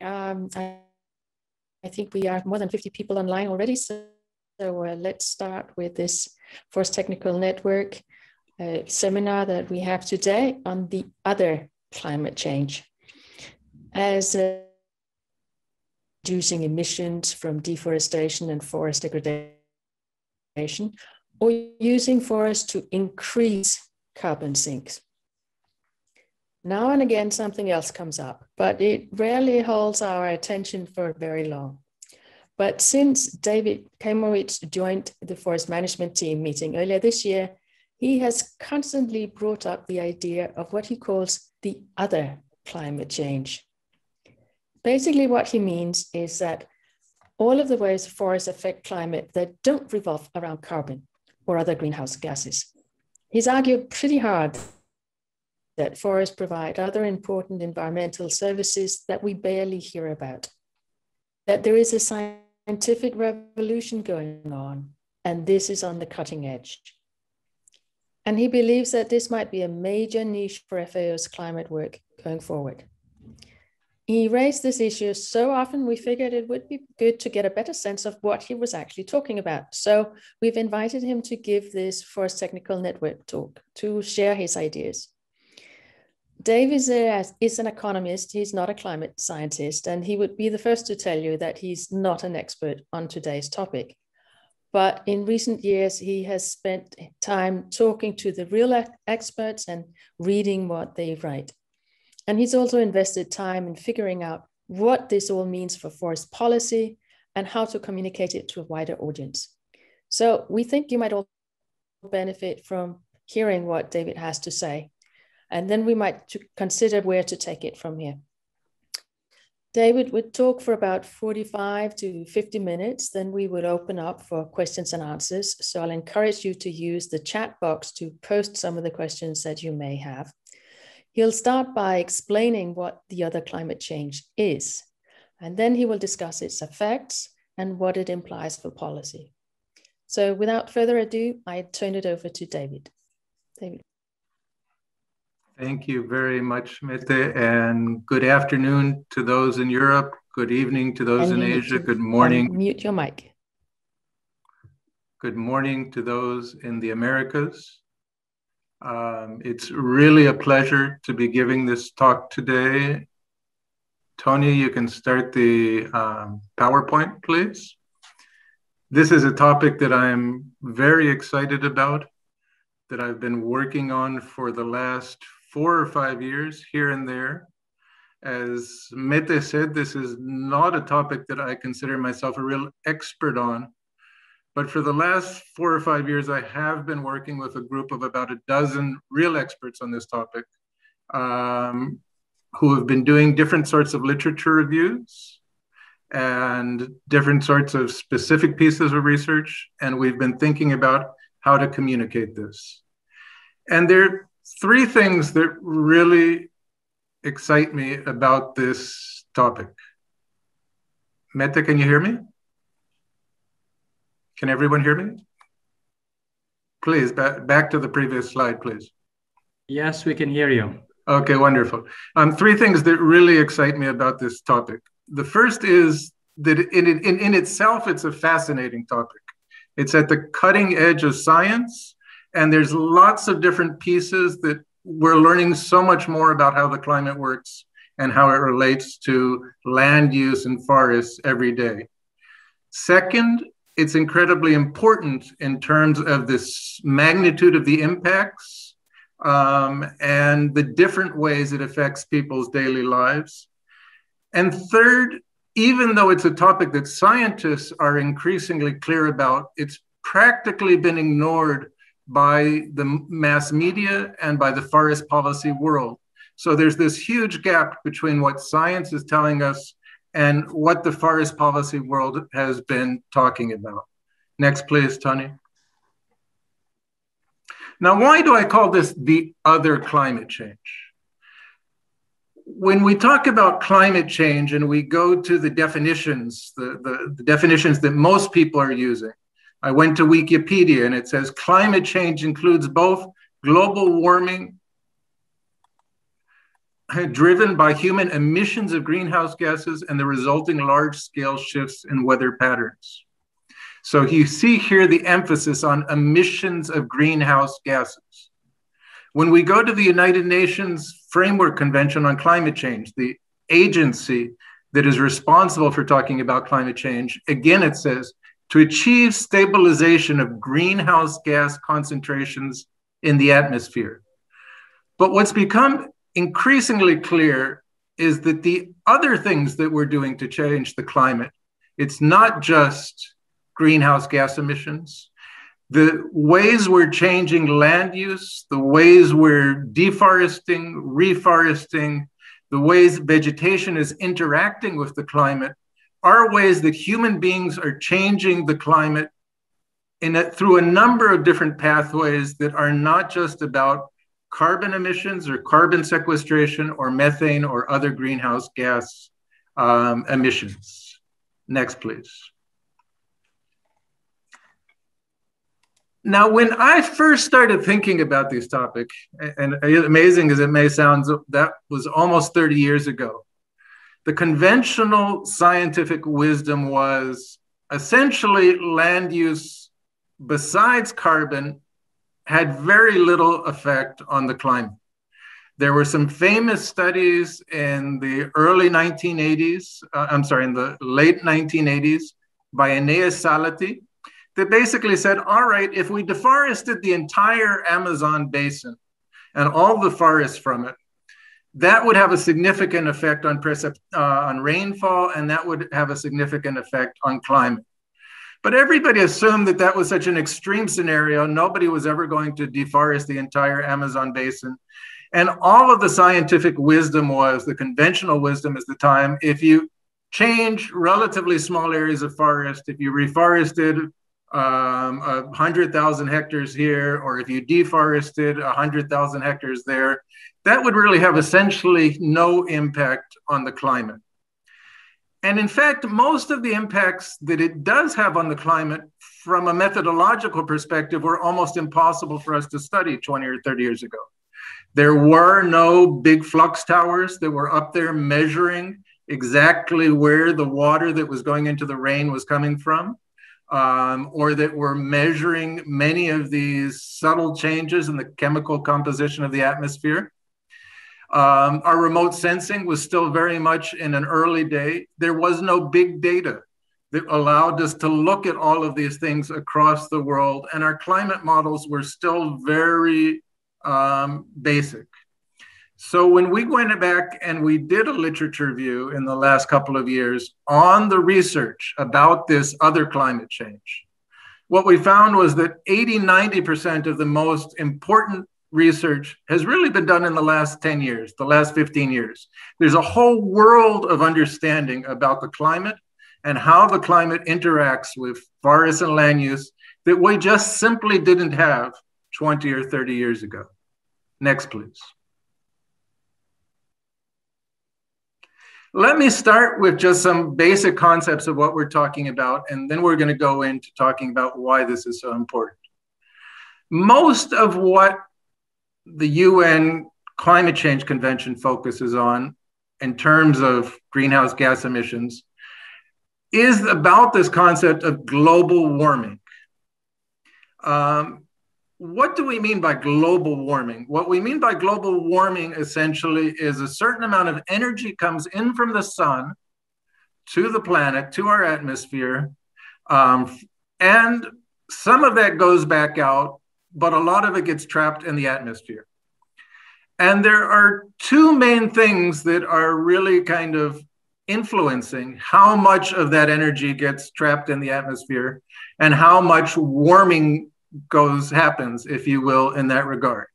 Um, I, I, think we are more than 50 people online already. So, so uh, let's start with this Forest Technical Network uh, seminar that we have today on the other climate change. As uh, reducing emissions from deforestation and forest degradation, or using forests to increase carbon sinks. Now and again, something else comes up, but it rarely holds our attention for very long. But since David Kaimowitz joined the forest management team meeting earlier this year, he has constantly brought up the idea of what he calls the other climate change. Basically, what he means is that all of the ways forests affect climate that don't revolve around carbon or other greenhouse gases. He's argued pretty hard that forests provide other important environmental services that we barely hear about. That there is a scientific revolution going on, and this is on the cutting edge. And he believes that this might be a major niche for FAO's climate work going forward. He raised this issue so often, we figured it would be good to get a better sense of what he was actually talking about. So we've invited him to give this Forest Technical Network talk to share his ideas. Dave is, a, is an economist, he's not a climate scientist, and he would be the first to tell you that he's not an expert on today's topic. But in recent years, he has spent time talking to the real experts and reading what they write. And he's also invested time in figuring out what this all means for forest policy and how to communicate it to a wider audience. So we think you might all benefit from hearing what David has to say and then we might consider where to take it from here. David would talk for about 45 to 50 minutes, then we would open up for questions and answers. So I'll encourage you to use the chat box to post some of the questions that you may have. He'll start by explaining what the other climate change is, and then he will discuss its effects and what it implies for policy. So without further ado, I turn it over to David. David. Thank you very much, Mette, and good afternoon to those in Europe. Good evening to those and in Asia. Good morning. Mute your mic. Good morning to those in the Americas. Um, it's really a pleasure to be giving this talk today. Tony, you can start the um, PowerPoint, please. This is a topic that I'm very excited about, that I've been working on for the last four or five years here and there. As Mette said, this is not a topic that I consider myself a real expert on. But for the last four or five years, I have been working with a group of about a dozen real experts on this topic um, who have been doing different sorts of literature reviews and different sorts of specific pieces of research. And we've been thinking about how to communicate this. And there three things that really excite me about this topic. Mette, can you hear me? Can everyone hear me? Please, back, back to the previous slide, please. Yes, we can hear you. Okay, wonderful. Um, three things that really excite me about this topic. The first is that in, in, in itself, it's a fascinating topic. It's at the cutting edge of science and there's lots of different pieces that we're learning so much more about how the climate works and how it relates to land use and forests every day. Second, it's incredibly important in terms of this magnitude of the impacts um, and the different ways it affects people's daily lives. And third, even though it's a topic that scientists are increasingly clear about, it's practically been ignored by the mass media and by the forest policy world. So there's this huge gap between what science is telling us and what the forest policy world has been talking about. Next, please, Tony. Now, why do I call this the other climate change? When we talk about climate change and we go to the definitions, the, the, the definitions that most people are using, I went to Wikipedia and it says climate change includes both global warming. driven by human emissions of greenhouse gases and the resulting large scale shifts in weather patterns. So you see here the emphasis on emissions of greenhouse gases. When we go to the United Nations Framework Convention on Climate Change, the agency that is responsible for talking about climate change, again it says to achieve stabilization of greenhouse gas concentrations in the atmosphere. But what's become increasingly clear is that the other things that we're doing to change the climate, it's not just greenhouse gas emissions, the ways we're changing land use, the ways we're deforesting, reforesting, the ways vegetation is interacting with the climate are ways that human beings are changing the climate in a, through a number of different pathways that are not just about carbon emissions or carbon sequestration or methane or other greenhouse gas um, emissions. Next, please. Now, when I first started thinking about this topic, and amazing as it may sound, that was almost 30 years ago. The conventional scientific wisdom was essentially land use, besides carbon, had very little effect on the climate. There were some famous studies in the early 1980s, uh, I'm sorry, in the late 1980s by Eneas Salati, that basically said, all right, if we deforested the entire Amazon basin and all the forests from it, that would have a significant effect on, precip- uh, on rainfall and that would have a significant effect on climate. But everybody assumed that that was such an extreme scenario. Nobody was ever going to deforest the entire Amazon basin. And all of the scientific wisdom was the conventional wisdom at the time if you change relatively small areas of forest, if you reforested um, 100,000 hectares here, or if you deforested 100,000 hectares there, that would really have essentially no impact on the climate. And in fact, most of the impacts that it does have on the climate from a methodological perspective were almost impossible for us to study 20 or 30 years ago. There were no big flux towers that were up there measuring exactly where the water that was going into the rain was coming from um, or that we're measuring many of these subtle changes in the chemical composition of the atmosphere. Um, our remote sensing was still very much in an early day. There was no big data that allowed us to look at all of these things across the world, and our climate models were still very um, basic. So when we went back and we did a literature review in the last couple of years on the research about this other climate change, what we found was that 80, 90% of the most important research has really been done in the last 10 years, the last 15 years. There's a whole world of understanding about the climate and how the climate interacts with forests and land use that we just simply didn't have 20 or 30 years ago. Next, please. Let me start with just some basic concepts of what we're talking about, and then we're going to go into talking about why this is so important. Most of what the UN Climate Change Convention focuses on in terms of greenhouse gas emissions is about this concept of global warming. Um, what do we mean by global warming? What we mean by global warming essentially is a certain amount of energy comes in from the sun to the planet, to our atmosphere, um, and some of that goes back out, but a lot of it gets trapped in the atmosphere. And there are two main things that are really kind of influencing how much of that energy gets trapped in the atmosphere and how much warming goes happens, if you will, in that regard.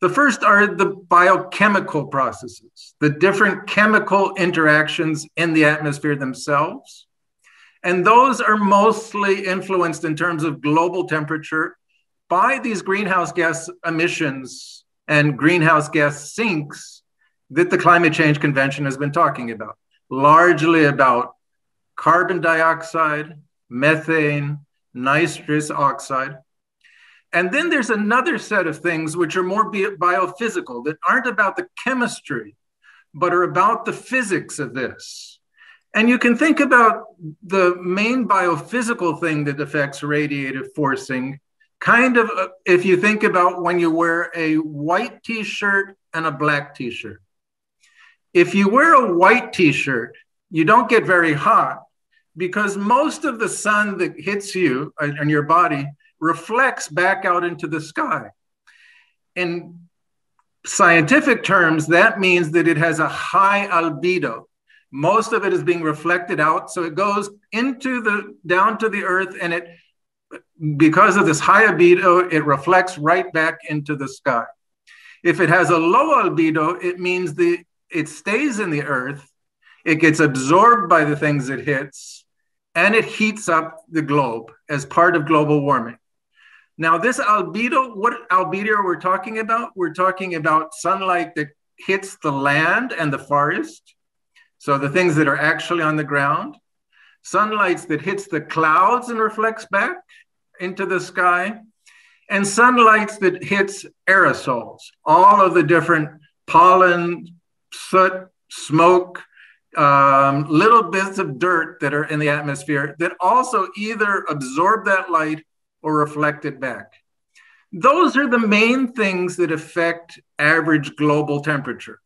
The first are the biochemical processes, the different chemical interactions in the atmosphere themselves. And those are mostly influenced in terms of global temperature by these greenhouse gas emissions and greenhouse gas sinks that the Climate Change Convention has been talking about, largely about carbon dioxide, methane, nitrous oxide. And then there's another set of things which are more biophysical that aren't about the chemistry but are about the physics of this. And you can think about the main biophysical thing that affects radiative forcing, kind of uh, if you think about when you wear a white t shirt and a black t shirt. If you wear a white t shirt, you don't get very hot because most of the sun that hits you and uh, your body reflects back out into the sky. In scientific terms, that means that it has a high albedo. Most of it is being reflected out, so it goes into the down to the earth, and it because of this high albedo, it reflects right back into the sky. If it has a low albedo, it means the it stays in the earth, it gets absorbed by the things it hits, and it heats up the globe as part of global warming. Now, this albedo, what albedo we're talking about? We're talking about sunlight that hits the land and the forest. So the things that are actually on the ground. Sunlight that hits the clouds and reflects back into the sky. And sunlight that hits aerosols, all of the different pollen, soot, smoke, um, little bits of dirt that are in the atmosphere that also either absorb that light or reflect it back. Those are the main things that affect average global temperature.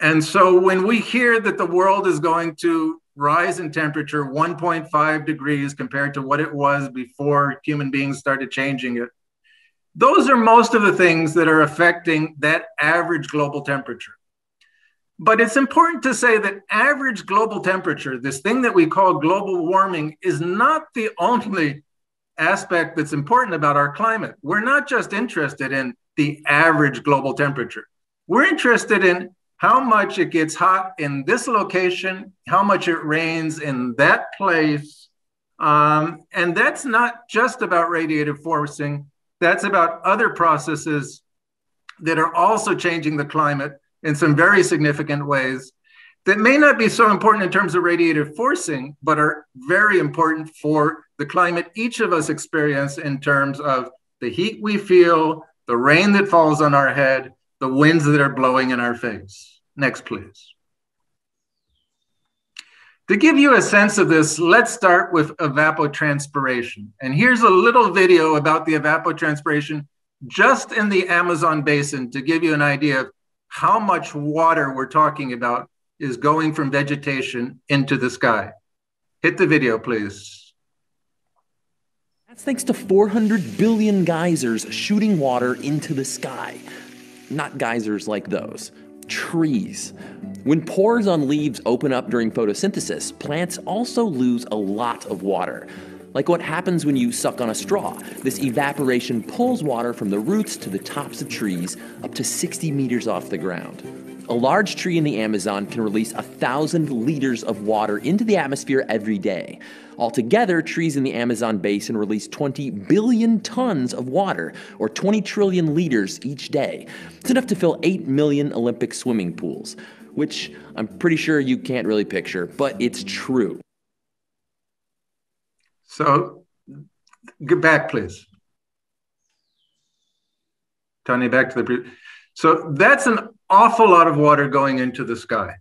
And so when we hear that the world is going to rise in temperature 1.5 degrees compared to what it was before human beings started changing it, those are most of the things that are affecting that average global temperature. But it's important to say that average global temperature, this thing that we call global warming, is not the only aspect that's important about our climate. We're not just interested in the average global temperature. We're interested in how much it gets hot in this location, how much it rains in that place. Um, and that's not just about radiative forcing, that's about other processes that are also changing the climate in some very significant ways that may not be so important in terms of radiative forcing, but are very important for the climate each of us experience in terms of the heat we feel, the rain that falls on our head, the winds that are blowing in our face. Next, please. To give you a sense of this, let's start with evapotranspiration. And here's a little video about the evapotranspiration just in the Amazon basin to give you an idea of how much water we're talking about is going from vegetation into the sky. Hit the video, please. That's thanks to 400 billion geysers shooting water into the sky. Not geysers like those, trees. When pores on leaves open up during photosynthesis, plants also lose a lot of water. Like what happens when you suck on a straw. This evaporation pulls water from the roots to the tops of trees up to 60 meters off the ground. A large tree in the Amazon can release a thousand liters of water into the atmosphere every day. Altogether, trees in the Amazon basin release 20 billion tons of water, or 20 trillion liters each day. It's enough to fill 8 million Olympic swimming pools, which I'm pretty sure you can't really picture, but it's true. So, get back, please. Tony, back to the. So that's an awful lot of water going into the sky.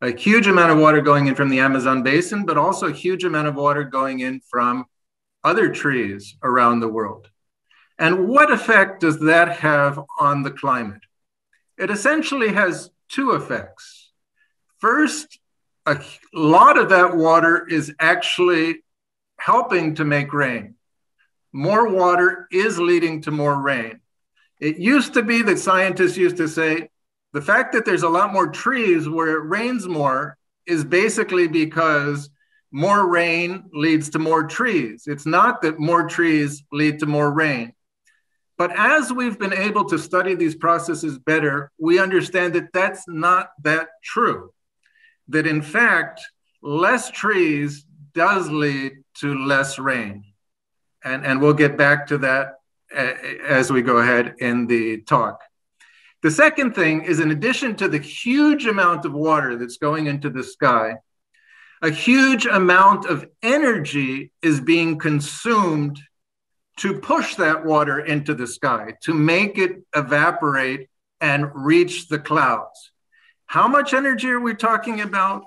A huge amount of water going in from the Amazon basin, but also a huge amount of water going in from other trees around the world. And what effect does that have on the climate? It essentially has two effects. First, a lot of that water is actually helping to make rain. More water is leading to more rain. It used to be that scientists used to say the fact that there's a lot more trees where it rains more is basically because more rain leads to more trees. It's not that more trees lead to more rain. But as we've been able to study these processes better, we understand that that's not that true. That in fact, less trees does lead to less rain. And, and we'll get back to that eh, eh, as we go ahead in the talk. The second thing is, in addition to the huge amount of water that's going into the sky, a huge amount of energy is being consumed to push that water into the sky, to make it evaporate and reach the clouds. How much energy are we talking about?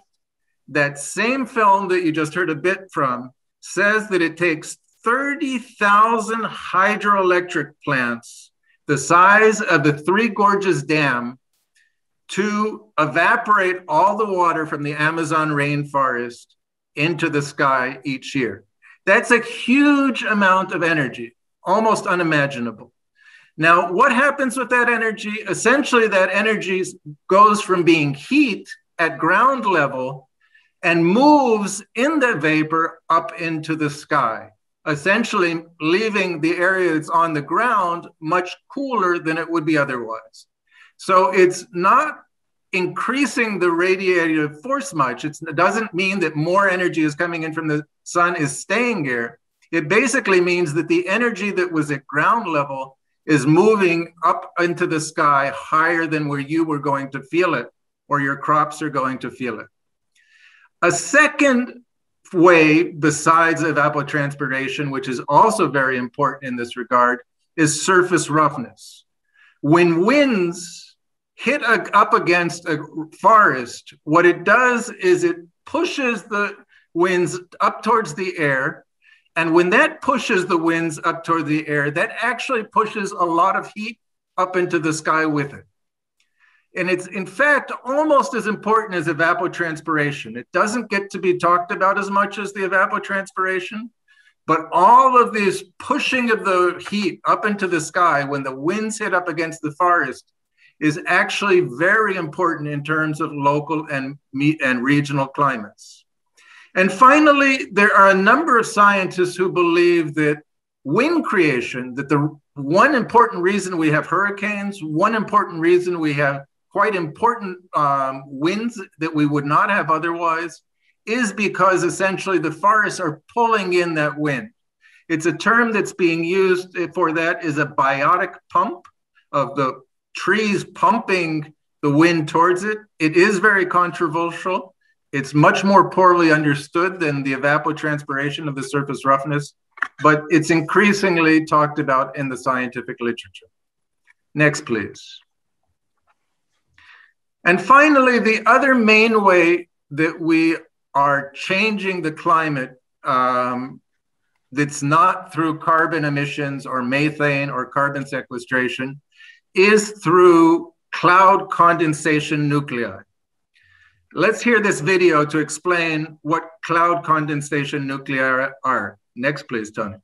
That same film that you just heard a bit from says that it takes 30,000 hydroelectric plants the size of the Three Gorges Dam to evaporate all the water from the Amazon rainforest into the sky each year. That's a huge amount of energy, almost unimaginable. Now, what happens with that energy? Essentially, that energy goes from being heat at ground level and moves in the vapor up into the sky, essentially leaving the area that's on the ground much cooler than it would be otherwise. So it's not increasing the radiative force much. It's, it doesn't mean that more energy is coming in from the sun is staying here. It basically means that the energy that was at ground level is moving up into the sky higher than where you were going to feel it or your crops are going to feel it. A second way, besides evapotranspiration, which is also very important in this regard, is surface roughness. When winds hit a, up against a forest, what it does is it pushes the winds up towards the air. And when that pushes the winds up toward the air, that actually pushes a lot of heat up into the sky with it. And it's in fact almost as important as evapotranspiration. It doesn't get to be talked about as much as the evapotranspiration, but all of this pushing of the heat up into the sky when the winds hit up against the forest is actually very important in terms of local and, and regional climates. And finally, there are a number of scientists who believe that wind creation, that the one important reason we have hurricanes, one important reason we have quite important um, winds that we would not have otherwise, is because essentially the forests are pulling in that wind. It's a term that's being used for that is a biotic pump of the trees pumping the wind towards it. It is very controversial. It's much more poorly understood than the evapotranspiration of the surface roughness, but it's increasingly talked about in the scientific literature. Next, please. And finally, the other main way that we are changing the climate um, that's not through carbon emissions or methane or carbon sequestration is through cloud condensation nuclei. Let's hear this video to explain what cloud condensation nuclei are. Next, please, Tony.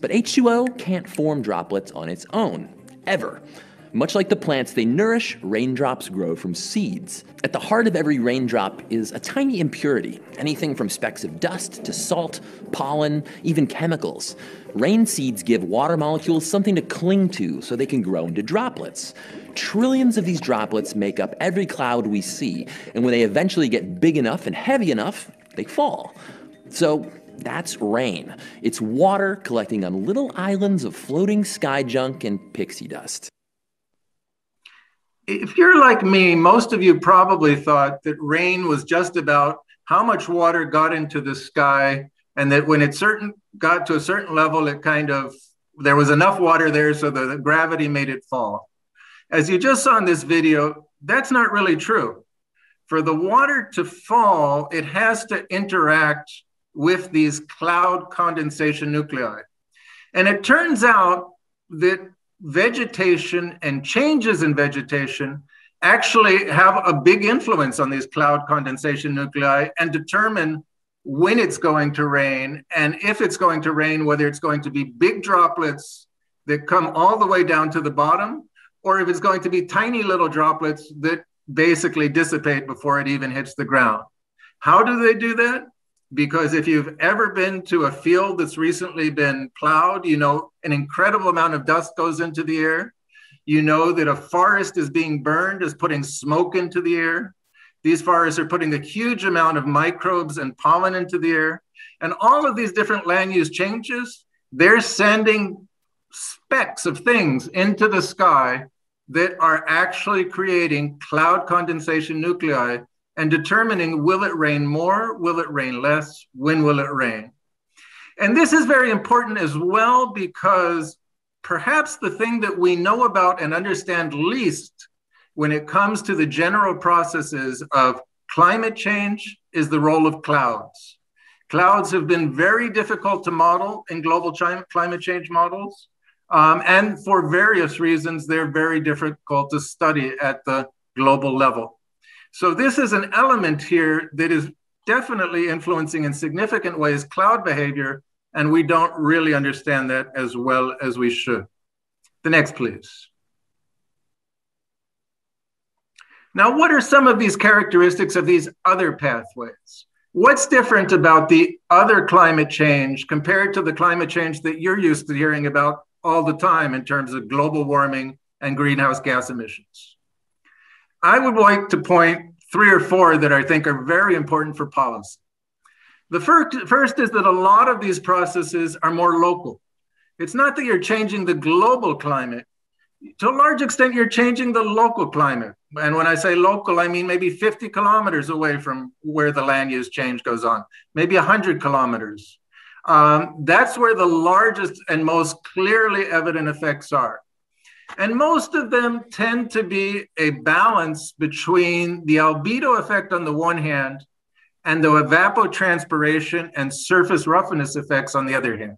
But H2O can't form droplets on its own, ever. Much like the plants they nourish, raindrops grow from seeds. At the heart of every raindrop is a tiny impurity, anything from specks of dust to salt, pollen, even chemicals. Rain seeds give water molecules something to cling to so they can grow into droplets. Trillions of these droplets make up every cloud we see, and when they eventually get big enough and heavy enough, they fall. So that's rain. It's water collecting on little islands of floating sky junk and pixie dust if you're like me, most of you probably thought that rain was just about how much water got into the sky, and that when it certain got to a certain level, it kind of there was enough water there so the, the gravity made it fall. As you just saw in this video, that's not really true. For the water to fall, it has to interact with these cloud condensation nuclei. And it turns out that vegetation and changes in vegetation actually have a big influence on these cloud condensation nuclei and determine when it's going to rain and if it's going to rain, whether it's going to be big droplets that come all the way down to the bottom, or if it's going to be tiny little droplets that basically dissipate before it even hits the ground. How do they do that? Because if you've ever been to a field that's recently been plowed, you know an incredible amount of dust goes into the air. You know that a forest is being burned, is putting smoke into the air. These forests are putting a huge amount of microbes and pollen into the air. And all of these different land use changes, they're sending specks of things into the sky that are actually creating cloud condensation nuclei and determining will it rain more, will it rain less, when will it rain. And this is very important as well because perhaps the thing that we know about and understand least when it comes to the general processes of climate change is the role of clouds. Clouds have been very difficult to model in global climate change models. Um, and for various reasons, they're very difficult to study at the global level. So this is an element here that is definitely influencing in significant ways cloud behavior, and we don't really understand that as well as we should. The next, please. Now, what are some of these characteristics of these other pathways? What's different about the other climate change compared to the climate change that you're used to hearing about all the time in terms of global warming and greenhouse gas emissions? I would like to point three or four that I think are very important for policy. The first, first is that a lot of these processes are more local. It's not that you're changing the global climate. To a large extent, you're changing the local climate. And when I say local, I mean maybe 50 kilometers away from where the land use change goes on, maybe 100 kilometers. Um, that's where the largest and most clearly evident effects are. And most of them tend to be a balance between the albedo effect on the one hand and the evapotranspiration and surface roughness effects on the other hand.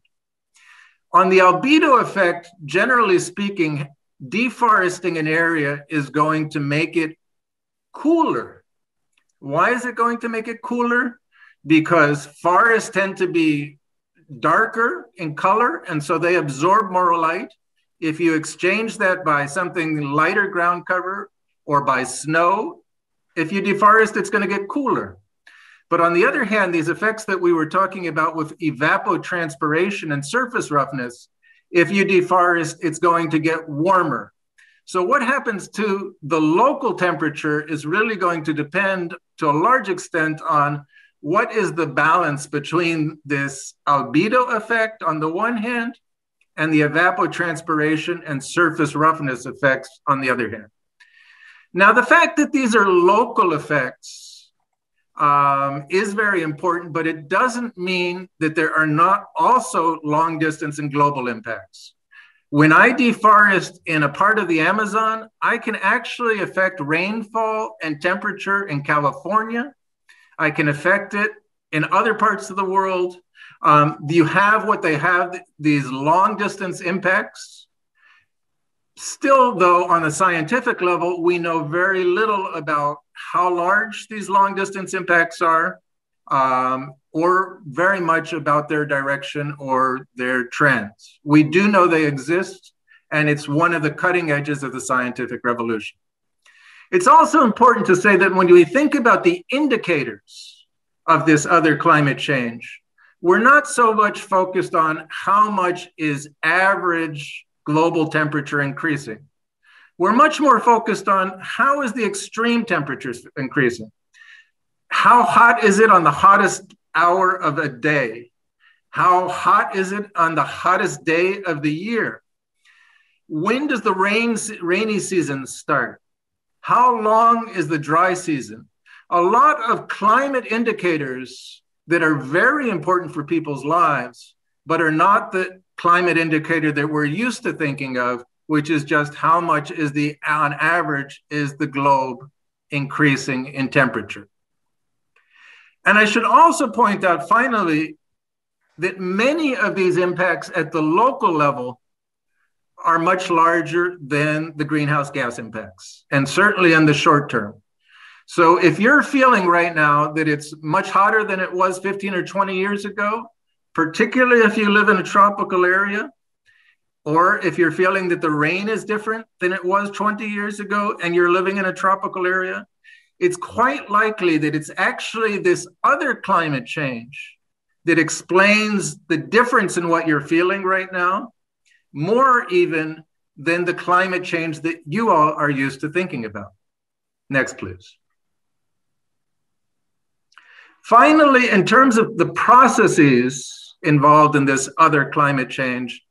On the albedo effect, generally speaking, deforesting an area is going to make it cooler. Why is it going to make it cooler? Because forests tend to be darker in color, and so they absorb more light. If you exchange that by something lighter ground cover or by snow, if you deforest, it's going to get cooler. But on the other hand, these effects that we were talking about with evapotranspiration and surface roughness, if you deforest, it's going to get warmer. So, what happens to the local temperature is really going to depend to a large extent on what is the balance between this albedo effect on the one hand and the evapotranspiration and surface roughness effects on the other hand. Now, the fact that these are local effects um, is very important, but it doesn't mean that there are not also long distance and global impacts. When I deforest in a part of the Amazon, I can actually affect rainfall and temperature in California I can affect it in other parts of the world. Um, you have what they have, these long distance impacts. Still, though, on a scientific level, we know very little about how large these long distance impacts are, um, or very much about their direction or their trends. We do know they exist, and it's one of the cutting edges of the scientific revolution. It's also important to say that when we think about the indicators of this other climate change, we're not so much focused on how much is average global temperature increasing. We're much more focused on how is the extreme temperatures increasing? How hot is it on the hottest hour of a day? How hot is it on the hottest day of the year? When does the rain, rainy season start? How long is the dry season? A lot of climate indicators that are very important for people's lives, but are not the climate indicator that we're used to thinking of, which is just how much is the, on average, is the globe increasing in temperature. And I should also point out finally that many of these impacts at the local level are much larger than the greenhouse gas impacts, and certainly in the short term. So if you're feeling right now that it's much hotter than it was 15 or 20 years ago, particularly if you live in a tropical area, or if you're feeling that the rain is different than it was 20 years ago and you're living in a tropical area, it's quite likely that it's actually this other climate change that explains the difference in what you're feeling right now more even than the climate change that you all are used to thinking about. Next, please. Finally, in terms of the processes involved in this other climate change,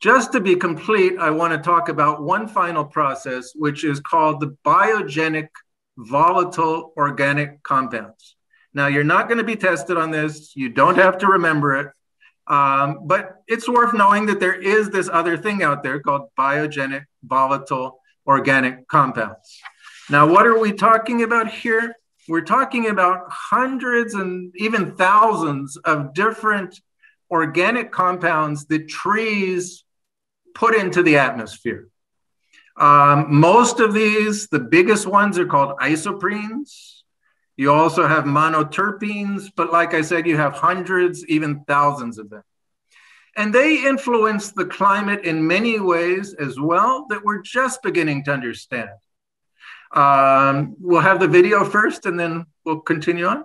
just to be complete, I want to talk about one final process, which is called the biogenic volatile organic compounds. Now, you're not going to be tested on this. You don't have to remember it. Um, but it's worth knowing that there is this other thing out there called biogenic volatile organic compounds. Now, what are we talking about here? We're talking about hundreds and even thousands of different organic compounds that trees put into the atmosphere. Um, most of these, the biggest ones are called isoprenes. You also have monoterpenes, but like I said, you have hundreds, even thousands of them. And they influence the climate in many ways as well that we're just beginning to understand. Um, we'll have the video first and then we'll continue on.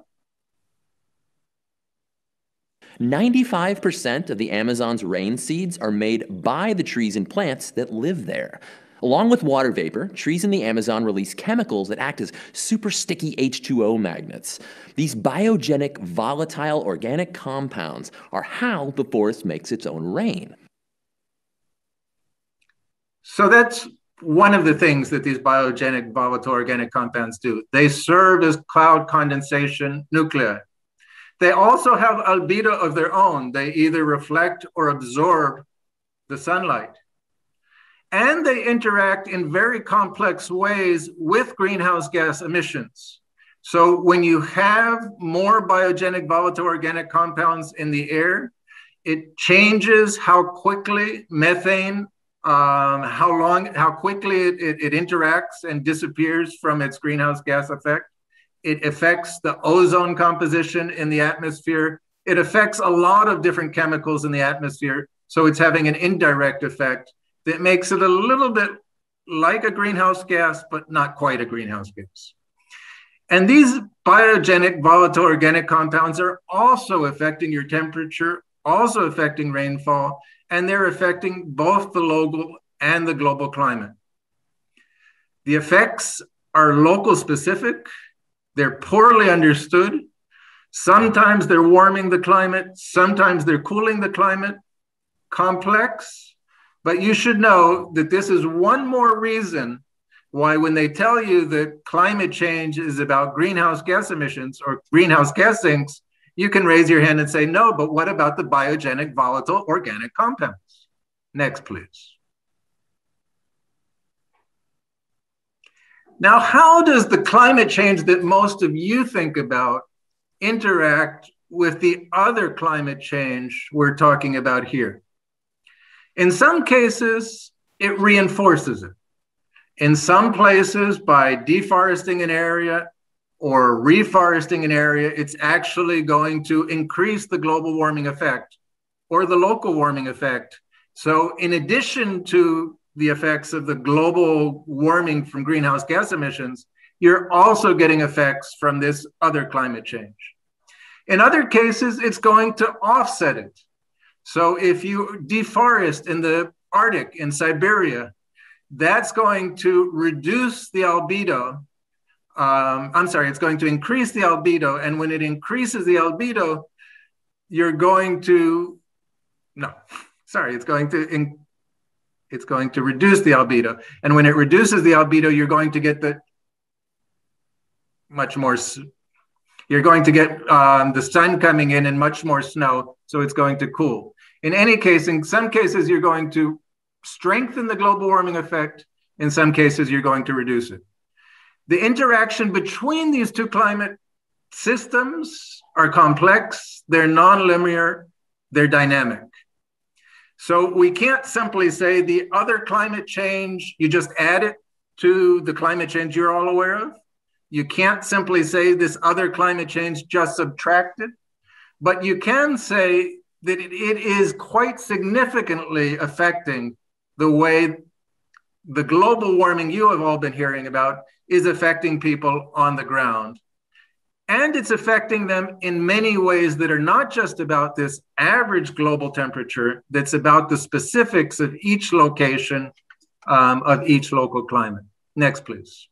95% of the Amazon's rain seeds are made by the trees and plants that live there. Along with water vapor, trees in the Amazon release chemicals that act as super sticky H2O magnets. These biogenic, volatile organic compounds are how the forest makes its own rain. So that's one of the things that these biogenic volatile organic compounds do. They serve as cloud condensation nuclei. They also have albedo of their own. They either reflect or absorb the sunlight. And they interact in very complex ways with greenhouse gas emissions. So when you have more biogenic volatile organic compounds in the air, it changes how quickly methane um, how long, how quickly it, it, it, interacts and disappears from its greenhouse gas effect. It affects the ozone composition in the atmosphere. It affects a lot of different chemicals in the atmosphere. So it's having an indirect effect that makes it a little bit like a greenhouse gas, but not quite a greenhouse gas. And these biogenic volatile organic compounds are also affecting your temperature, also affecting rainfall, and they're affecting both the local and the global climate. The effects are local specific, they're poorly understood. Sometimes they're warming the climate, sometimes they're cooling the climate, complex. But you should know that this is one more reason why, when they tell you that climate change is about greenhouse gas emissions or greenhouse gas sinks, you can raise your hand and say, no, but what about the biogenic volatile organic compounds? Next, please. Now, how does the climate change that most of you think about interact with the other climate change we're talking about here? In some cases, it reinforces it. In some places, by deforesting an area, or reforesting an area, it's actually going to increase the global warming effect or the local warming effect. So, in addition to the effects of the global warming from greenhouse gas emissions, you're also getting effects from this other climate change. In other cases, it's going to offset it. So, if you deforest in the Arctic, in Siberia, that's going to reduce the albedo um, I'm sorry, it's going to increase the albedo. And when it increases the albedo, you're going to, no, sorry, it's going to, in, it's going to reduce the albedo. And when it reduces the albedo, you're going to get the much more, you're going to get um, the sun coming in and much more snow. So it's going to cool. In any case, in some cases, you're going to strengthen the global warming effect. In some cases, you're going to reduce it. The interaction between these two climate systems are complex, they're nonlinear, they're dynamic. So we can't simply say the other climate change, you just add it to the climate change you're all aware of. You can't simply say this other climate change just subtracted, but you can say that it, it is quite significantly affecting the way the global warming you have all been hearing about is affecting people on the ground. And it's affecting them in many ways that are not just about this average global temperature, that's about the specifics of each location um, of each local climate. Next, please.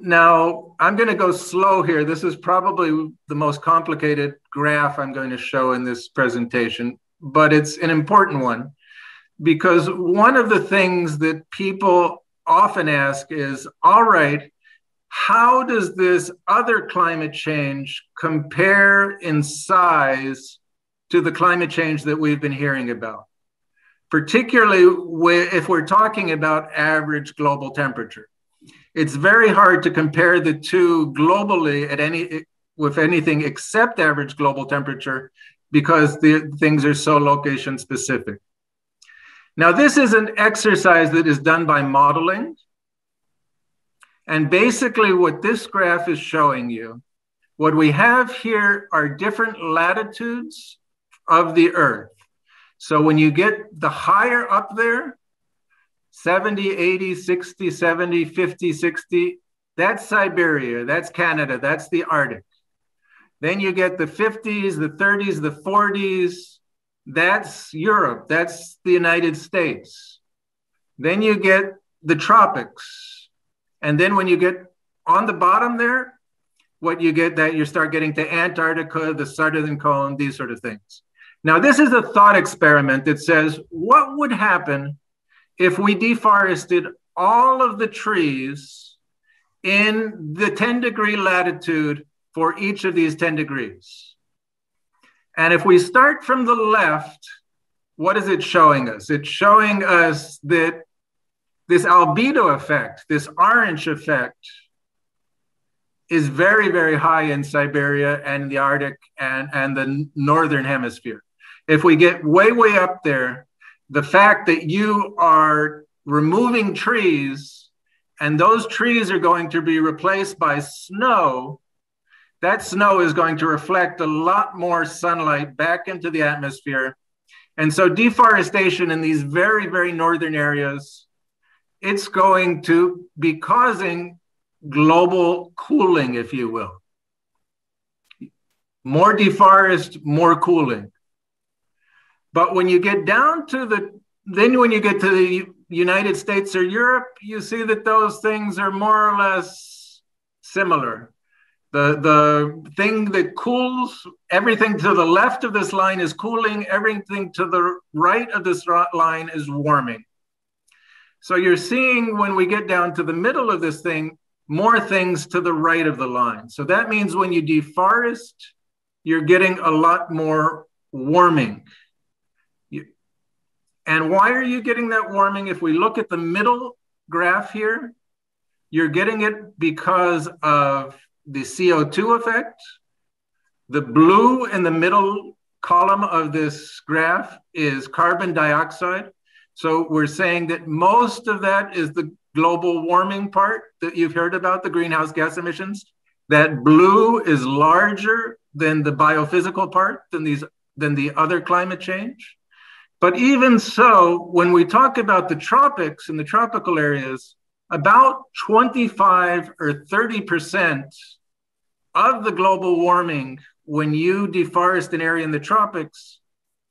Now, I'm going to go slow here. This is probably the most complicated graph I'm going to show in this presentation, but it's an important one because one of the things that people often ask is all right, how does this other climate change compare in size to the climate change that we've been hearing about? particularly if we're talking about average global temperature. It's very hard to compare the two globally at any with anything except average global temperature because the things are so location specific. Now, this is an exercise that is done by modeling. And basically, what this graph is showing you, what we have here are different latitudes of the Earth. So when you get the higher up there, 70, 80, 60, 70, 50, 60, that's Siberia, that's Canada, that's the Arctic. Then you get the 50s, the 30s, the 40s, that's Europe, that's the United States. Then you get the tropics. And then when you get on the bottom there, what you get that you start getting to Antarctica, the southern cone, these sort of things. Now, this is a thought experiment that says what would happen if we deforested all of the trees in the 10 degree latitude for each of these 10 degrees? And if we start from the left, what is it showing us? It's showing us that this albedo effect, this orange effect, is very, very high in Siberia and the Arctic and, and the northern hemisphere if we get way, way up there, the fact that you are removing trees and those trees are going to be replaced by snow, that snow is going to reflect a lot more sunlight back into the atmosphere. And so deforestation in these very, very northern areas, it's going to be causing global cooling, if you will. More deforest, more cooling. But when you get down to the, then when you get to the United States or Europe, you see that those things are more or less similar. The, the thing that cools, everything to the left of this line is cooling, everything to the right of this line is warming. So you're seeing when we get down to the middle of this thing, more things to the right of the line. So that means when you deforest, you're getting a lot more warming. And why are you getting that warming? If we look at the middle graph here, you're getting it because of the CO2 effect. The blue in the middle column of this graph is carbon dioxide. So we're saying that most of that is the global warming part that you've heard about, the greenhouse gas emissions. That blue is larger than the biophysical part, than these than the other climate change. But even so, when we talk about the tropics and the tropical areas, about 25 or 30% of the global warming when you deforest an area in the tropics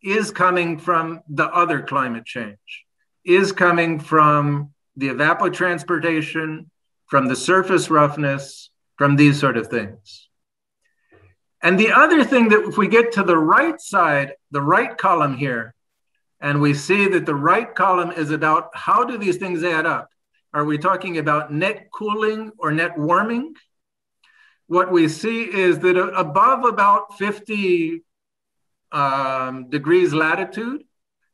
is coming from the other climate change, is coming from the evapotranspiration, from the surface roughness, from these sort of things. And the other thing that if we get to the right side, the right column here, and we see that the right column is about how do these things add up? Are we talking about net cooling or net warming? What we see is that above about 50 um, degrees latitude,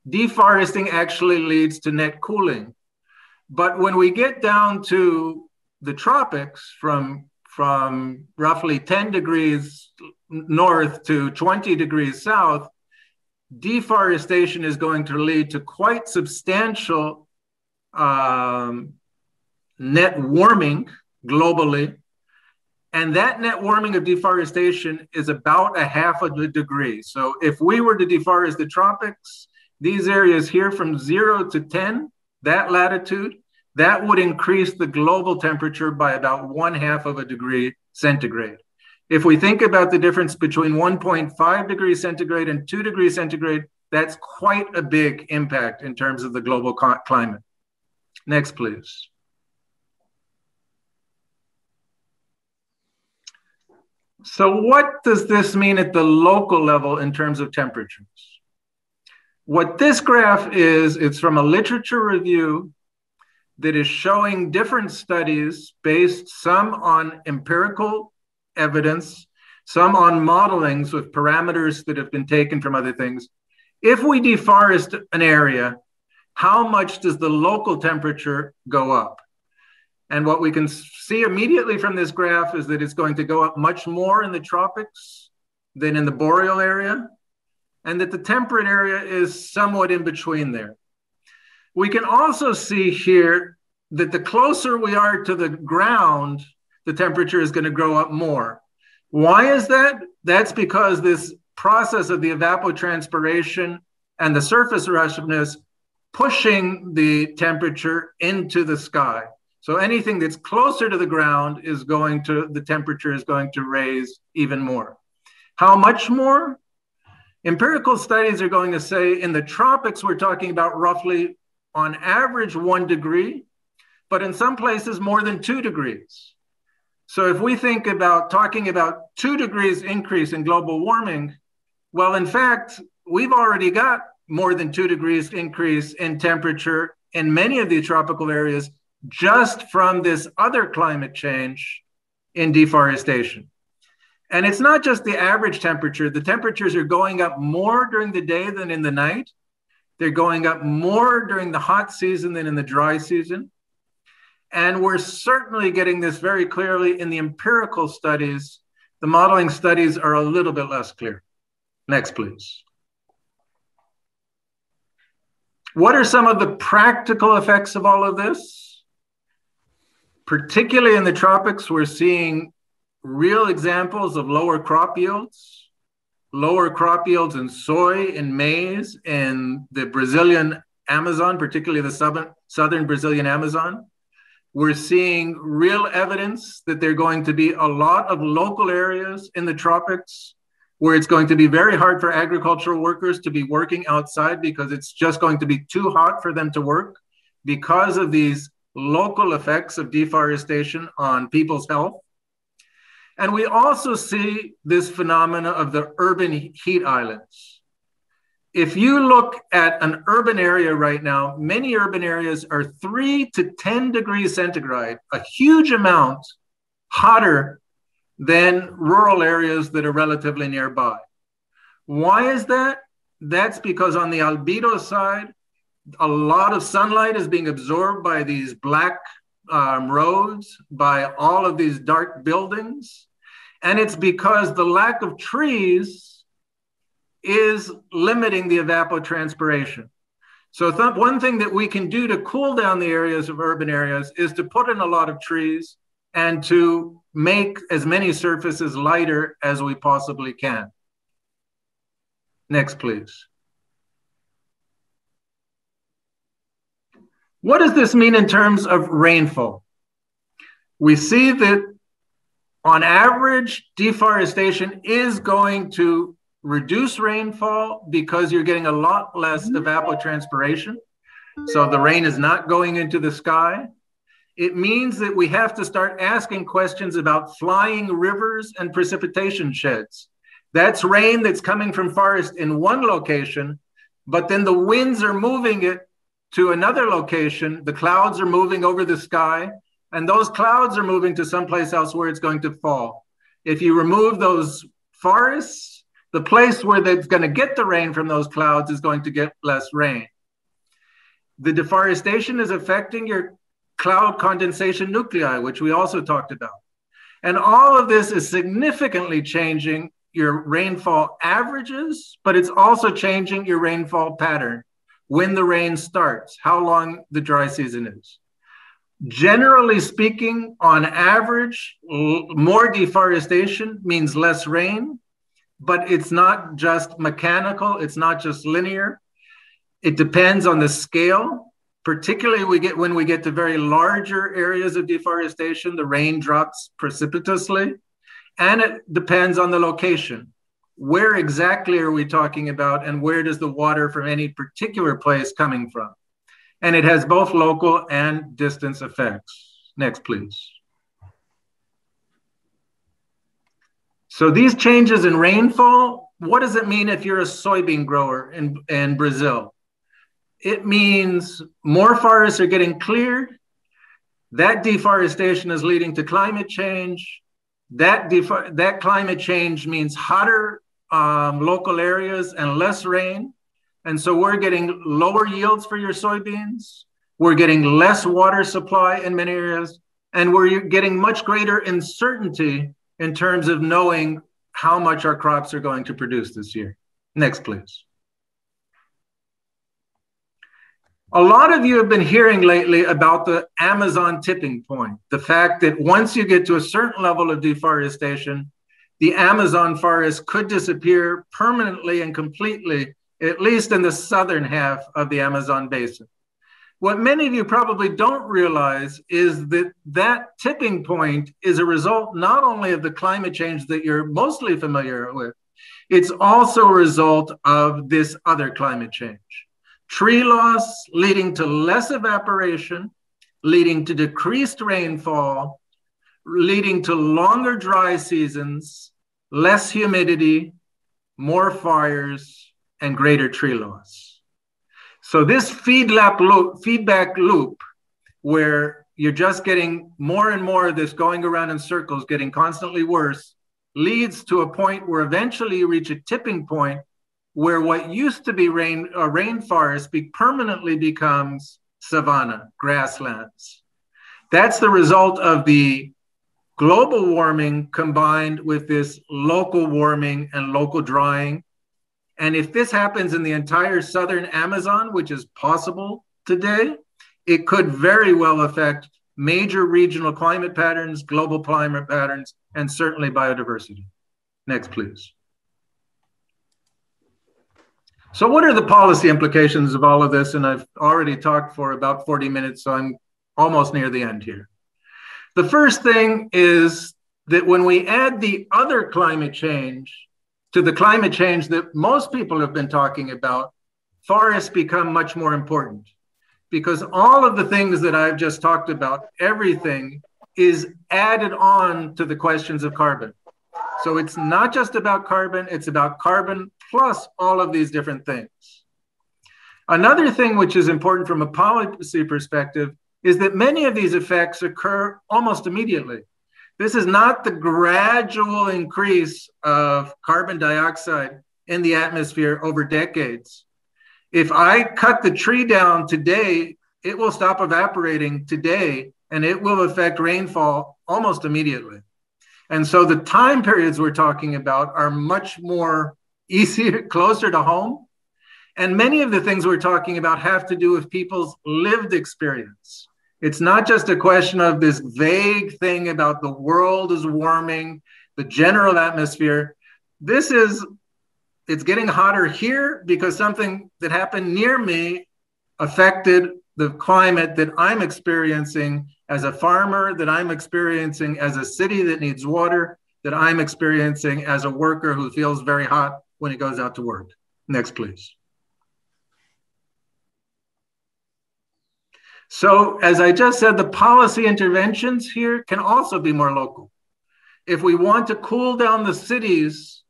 deforesting actually leads to net cooling. But when we get down to the tropics from, from roughly 10 degrees north to 20 degrees south, deforestation is going to lead to quite substantial um, net warming globally. And that net warming of deforestation is about a half of a degree. So if we were to deforest the tropics, these areas here from zero to 10, that latitude, that would increase the global temperature by about one half of a degree centigrade. If we think about the difference between 1.5 degrees centigrade and 2 degrees centigrade, that's quite a big impact in terms of the global climate. Next, please. So, what does this mean at the local level in terms of temperatures? What this graph is, it's from a literature review that is showing different studies based some on empirical evidence, some on modelings with parameters that have been taken from other things. If we deforest an area, how much does the local temperature go up? And what we can see immediately from this graph is that it's going to go up much more in the tropics than in the boreal area, and that the temperate area is somewhat in between there. We can also see here that the closer we are to the ground, the temperature is going to grow up more. Why is that? That's because this process of the evapotranspiration and the surface roughness pushing the temperature into the sky. So anything that's closer to the ground is going to, the temperature is going to raise even more. How much more? Empirical studies are going to say in the tropics, we're talking about roughly on average one degree, but in some places more than two degrees. So if we think about talking about two degrees increase in global warming, well, in fact, we've already got more than two degrees increase in temperature in many of the tropical areas just from this other climate change in deforestation. And it's not just the average temperature, the temperatures are going up more during the day than in the night. They're going up more during the hot season than in the dry season. And we're certainly getting this very clearly in the empirical studies. The modeling studies are a little bit less clear. Next, please. What are some of the practical effects of all of this? Particularly in the tropics, we're seeing real examples of lower crop yields, lower crop yields in soy and maize in the Brazilian Amazon, particularly the southern, southern Brazilian Amazon. We're seeing real evidence that there are going to be a lot of local areas in the tropics where it's going to be very hard for agricultural workers to be working outside because it's just going to be too hot for them to work because of these local effects of deforestation on people's health. And we also see this phenomena of the urban heat islands. If you look at an urban area right now, many urban areas are three to 10 degrees centigrade, a huge amount hotter than rural areas that are relatively nearby. Why is that? That's because on the albedo side, a lot of sunlight is being absorbed by these black um, roads, by all of these dark buildings. And it's because the lack of trees is limiting the evapotranspiration. So, th- one thing that we can do to cool down the areas of urban areas is to put in a lot of trees and to make as many surfaces lighter as we possibly can. Next, please. What does this mean in terms of rainfall? We see that on average, deforestation is going to reduce rainfall because you're getting a lot less mm-hmm. evapotranspiration. So the rain is not going into the sky. It means that we have to start asking questions about flying rivers and precipitation sheds. That's rain that's coming from forest in one location, but then the winds are moving it to another location. The clouds are moving over the sky, and those clouds are moving to someplace else where it's going to fall. If you remove those forests, the place where it's going to get the rain from those clouds is going to get less rain. The deforestation is affecting your cloud condensation nuclei, which we also talked about. And all of this is significantly changing your rainfall averages, but it's also changing your rainfall pattern, when the rain starts, how long the dry season is. Generally speaking, on average, more deforestation means less rain, but it's not just mechanical, it's not just linear. It depends on the scale particularly we get when we get to very larger areas of deforestation the rain drops precipitously and it depends on the location where exactly are we talking about and where does the water from any particular place coming from and it has both local and distance effects next please so these changes in rainfall what does it mean if you're a soybean grower in, in brazil it means more forests are getting cleared. That deforestation is leading to climate change. That, that climate change means hotter um, local areas and less rain. And so we're getting lower yields for your soybeans. We're getting less water supply in many areas. And we're getting much greater uncertainty in terms of knowing how much our crops are going to produce this year. Next, please. A lot of you have been hearing lately about the Amazon tipping point, the fact that once you get to a certain level of deforestation, the Amazon forest could disappear permanently and completely, at least in the southern half of the Amazon basin. What many of you probably don't realize is that that tipping point is a result not only of the climate change that you're mostly familiar with, it's also a result of this other climate change tree loss leading to less evaporation, leading to decreased rainfall, leading to longer dry seasons, less humidity, more fires, and greater tree loss. So this feedback loop, feedback loop where you're just getting more and more of this going around in circles, getting constantly worse, leads to a point where eventually you reach a tipping point where what used to be rain, a rainforest be, permanently becomes savanna, grasslands. That's the result of the global warming combined with this local warming and local drying. And if this happens in the entire southern Amazon, which is possible today, it could very well affect major regional climate patterns, global climate patterns, and certainly biodiversity. Next, please. So, what are the policy implications of all of this? And I've already talked for about 40 minutes, so I'm almost near the end here. The first thing is that when we add the other climate change to the climate change that most people have been talking about, forests become much more important because all of the things that I've just talked about, everything is added on to the questions of carbon. So it's not just about carbon, it's about carbon plus all of these different things. Another thing which is important from a policy perspective is that many of these effects occur almost immediately. This is not the gradual increase of carbon dioxide in the atmosphere over decades. If I cut the tree down today, it will stop evaporating today and it will affect rainfall almost immediately. And so the time periods we're talking about are much more easier, closer to home. And many of the things we're talking about have to do with people's lived experience. It's not just a question of this vague thing about the world is warming, the general atmosphere. This is, it's getting hotter here because something that happened near me affected the climate that I'm experiencing as a farmer, that I'm experiencing as a city that needs water, that I'm experiencing as a worker who feels very hot when he goes out to work. Next, please. So, as I just said, the policy interventions here can also be more local. If we want to cool down the cities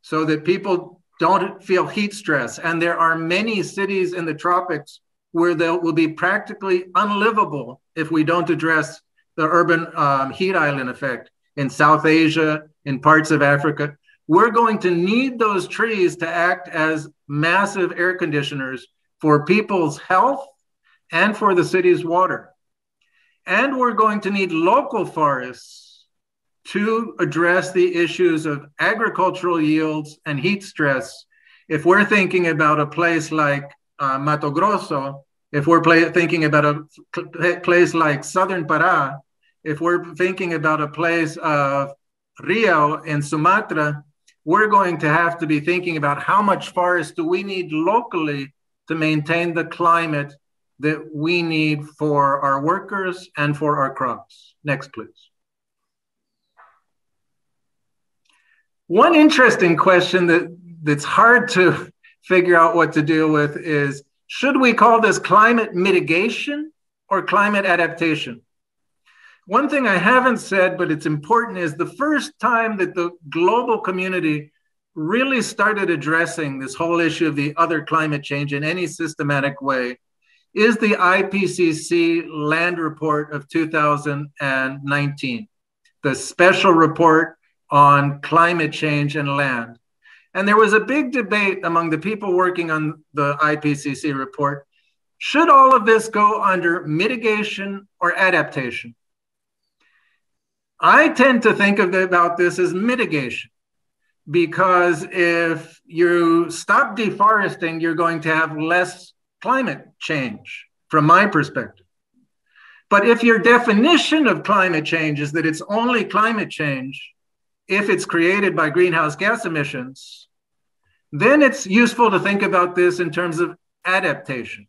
so that people don't feel heat stress, and there are many cities in the tropics where they will be practically unlivable if we don't address the urban um, heat island effect in South Asia, in parts of Africa. We're going to need those trees to act as massive air conditioners for people's health and for the city's water. And we're going to need local forests to address the issues of agricultural yields and heat stress. If we're thinking about a place like uh, Mato Grosso, if we're play, thinking about a place like Southern Para, if we're thinking about a place of Riau in Sumatra, we're going to have to be thinking about how much forest do we need locally to maintain the climate that we need for our workers and for our crops. Next, please. One interesting question that, that's hard to figure out what to deal with is should we call this climate mitigation or climate adaptation? One thing I haven't said, but it's important, is the first time that the global community really started addressing this whole issue of the other climate change in any systematic way is the IPCC land report of 2019, the special report on climate change and land. And there was a big debate among the people working on the IPCC report. Should all of this go under mitigation or adaptation? I tend to think of about this as mitigation because if you stop deforesting, you're going to have less climate change, from my perspective. But if your definition of climate change is that it's only climate change if it's created by greenhouse gas emissions, then it's useful to think about this in terms of adaptation.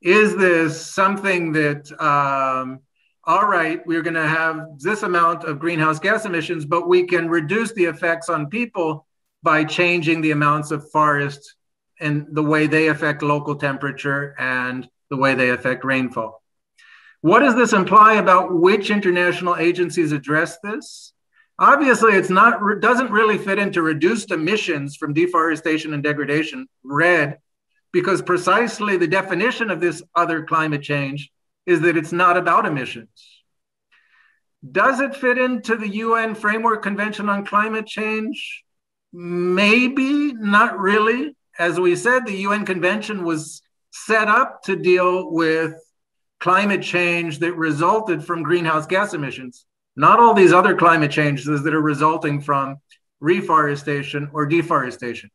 Is this something that um, all right, we're going to have this amount of greenhouse gas emissions, but we can reduce the effects on people by changing the amounts of forest and the way they affect local temperature and the way they affect rainfall. What does this imply about which international agencies address this? Obviously, it's not doesn't really fit into reduced emissions from deforestation and degradation, REDD, because precisely the definition of this other climate change is that it's not about emissions. Does it fit into the UN Framework Convention on Climate Change? Maybe, not really. As we said, the UN Convention was set up to deal with climate change that resulted from greenhouse gas emissions, not all these other climate changes that are resulting from reforestation or deforestation.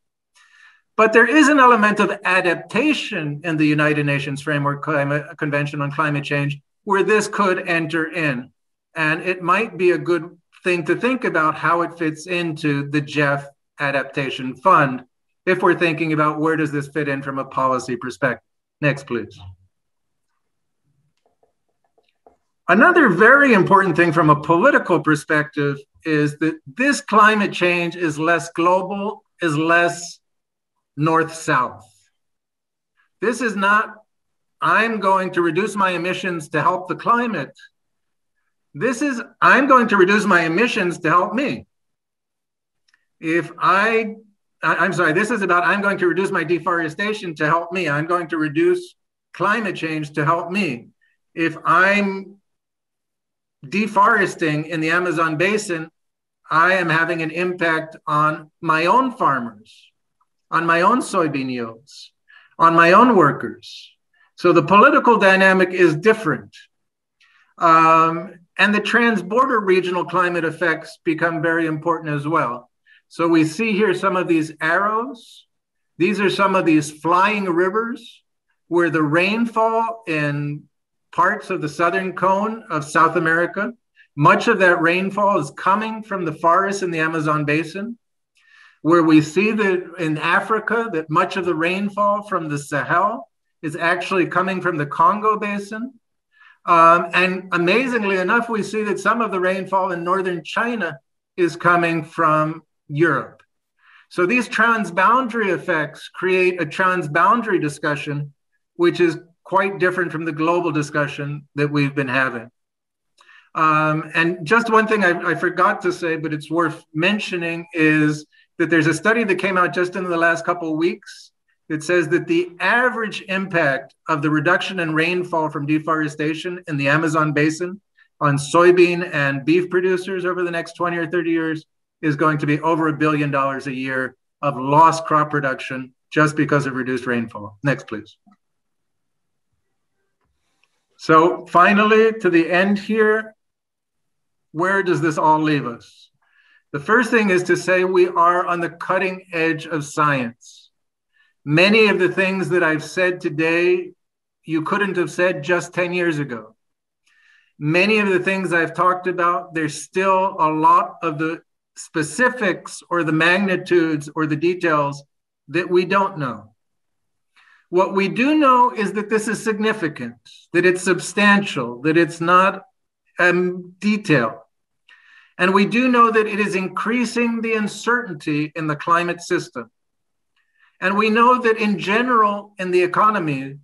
But there is an element of adaptation in the United Nations Framework Climate Convention on Climate Change where this could enter in. And it might be a good thing to think about how it fits into the GEF Adaptation Fund if we're thinking about where does this fit in from a policy perspective. Next, please. Another very important thing from a political perspective is that this climate change is less global, is less north south. This is not, I'm going to reduce my emissions to help the climate. This is, I'm going to reduce my emissions to help me. If I, I'm sorry, this is about, I'm going to reduce my deforestation to help me. I'm going to reduce climate change to help me. If I'm deforesting in the Amazon basin, I am having an impact on my own farmers on my own soybean yields, on my own workers. So the political dynamic is different. Um, and the transborder regional climate effects become very important as well. So we see here some of these arrows. These are some of these flying rivers where the rainfall in parts of the southern cone of South America, much of that rainfall is coming from the forests in the Amazon basin where we see that in Africa that much of the rainfall from the Sahel is actually coming from the Congo basin. Um, and amazingly enough, we see that some of the rainfall in northern China is coming from Europe. So these transboundary effects create a transboundary discussion, which is quite different from the global discussion that we've been having. Um, and just one thing I, I forgot to say, but it's worth mentioning is that there's a study that came out just in the last couple of weeks that says that the average impact of the reduction in rainfall from deforestation in the Amazon basin on soybean and beef producers over the next 20 or 30 years is going to be over a billion dollars a year of lost crop production just because of reduced rainfall. Next, please. So finally, to the end here, where does this all leave us? The first thing is to say we are on the cutting edge of science. Many of the things that I've said today, you couldn't have said just 10 years ago. Many of the things I've talked about, there's still a lot of the specifics or the magnitudes or the details that we don't know. What we do know is that this is significant, that it's substantial, that it's not um, detail. And we do know that it is increasing the uncertainty in the climate system. And we know that in general, in the economy,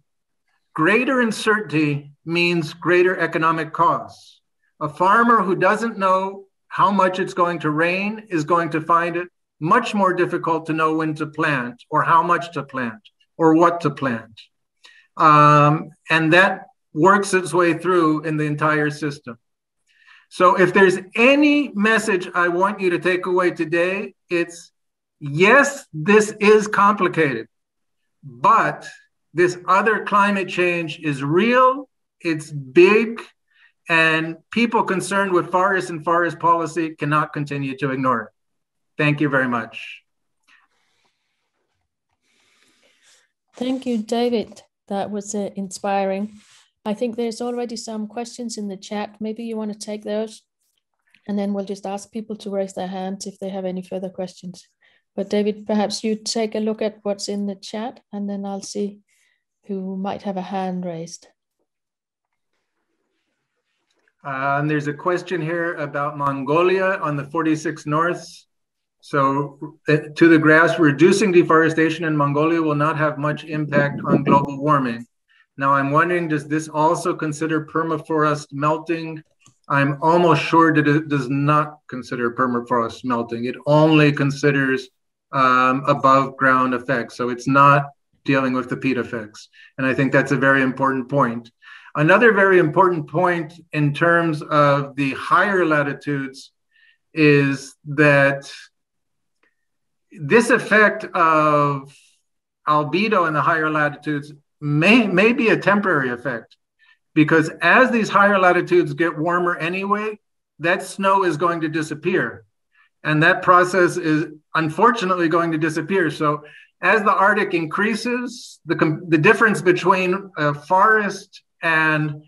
greater uncertainty means greater economic costs. A farmer who doesn't know how much it's going to rain is going to find it much more difficult to know when to plant or how much to plant or what to plant. Um, and that works its way through in the entire system. So if there's any message I want you to take away today, it's yes, this is complicated, but this other climate change is real, it's big, and people concerned with forest and forest policy cannot continue to ignore it. Thank you very much. Thank you, David. That was uh, inspiring. I think there's already some questions in the chat. Maybe you want to take those and then we'll just ask people to raise their hands if they have any further questions. But David, perhaps you take a look at what's in the chat and then I'll see who might have a hand raised. And there's a question here about Mongolia on the 46 North. So uh, to the grass, reducing deforestation in Mongolia will not have much impact on global warming. Now I'm wondering, does this also consider permafrost melting? I'm almost sure that it does not consider permafrost melting. It only considers um, above ground effects. So it's not dealing with the peat effects. And I think that's a very important point. Another very important point in terms of the higher latitudes is that this effect of albedo in the higher latitudes may, may be a temporary effect because as these higher latitudes get warmer anyway, that snow is going to disappear. And that process is unfortunately going to disappear. So as the Arctic increases, the, the difference between a forest and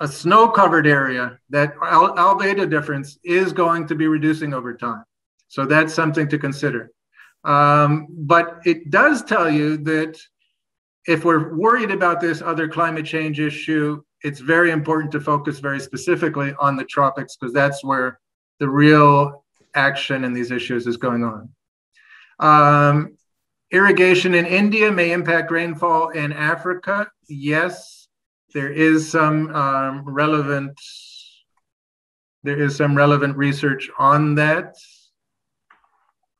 a snow covered area, that al- albedo difference is going to be reducing over time. So that's something to consider. Um, but it does tell you that if we're worried about this other climate change issue, it's very important to focus very specifically on the tropics because that's where the real action in these issues is going on. Um, irrigation in India may impact rainfall in Africa. Yes, there is some um, relevant there is some relevant research on that.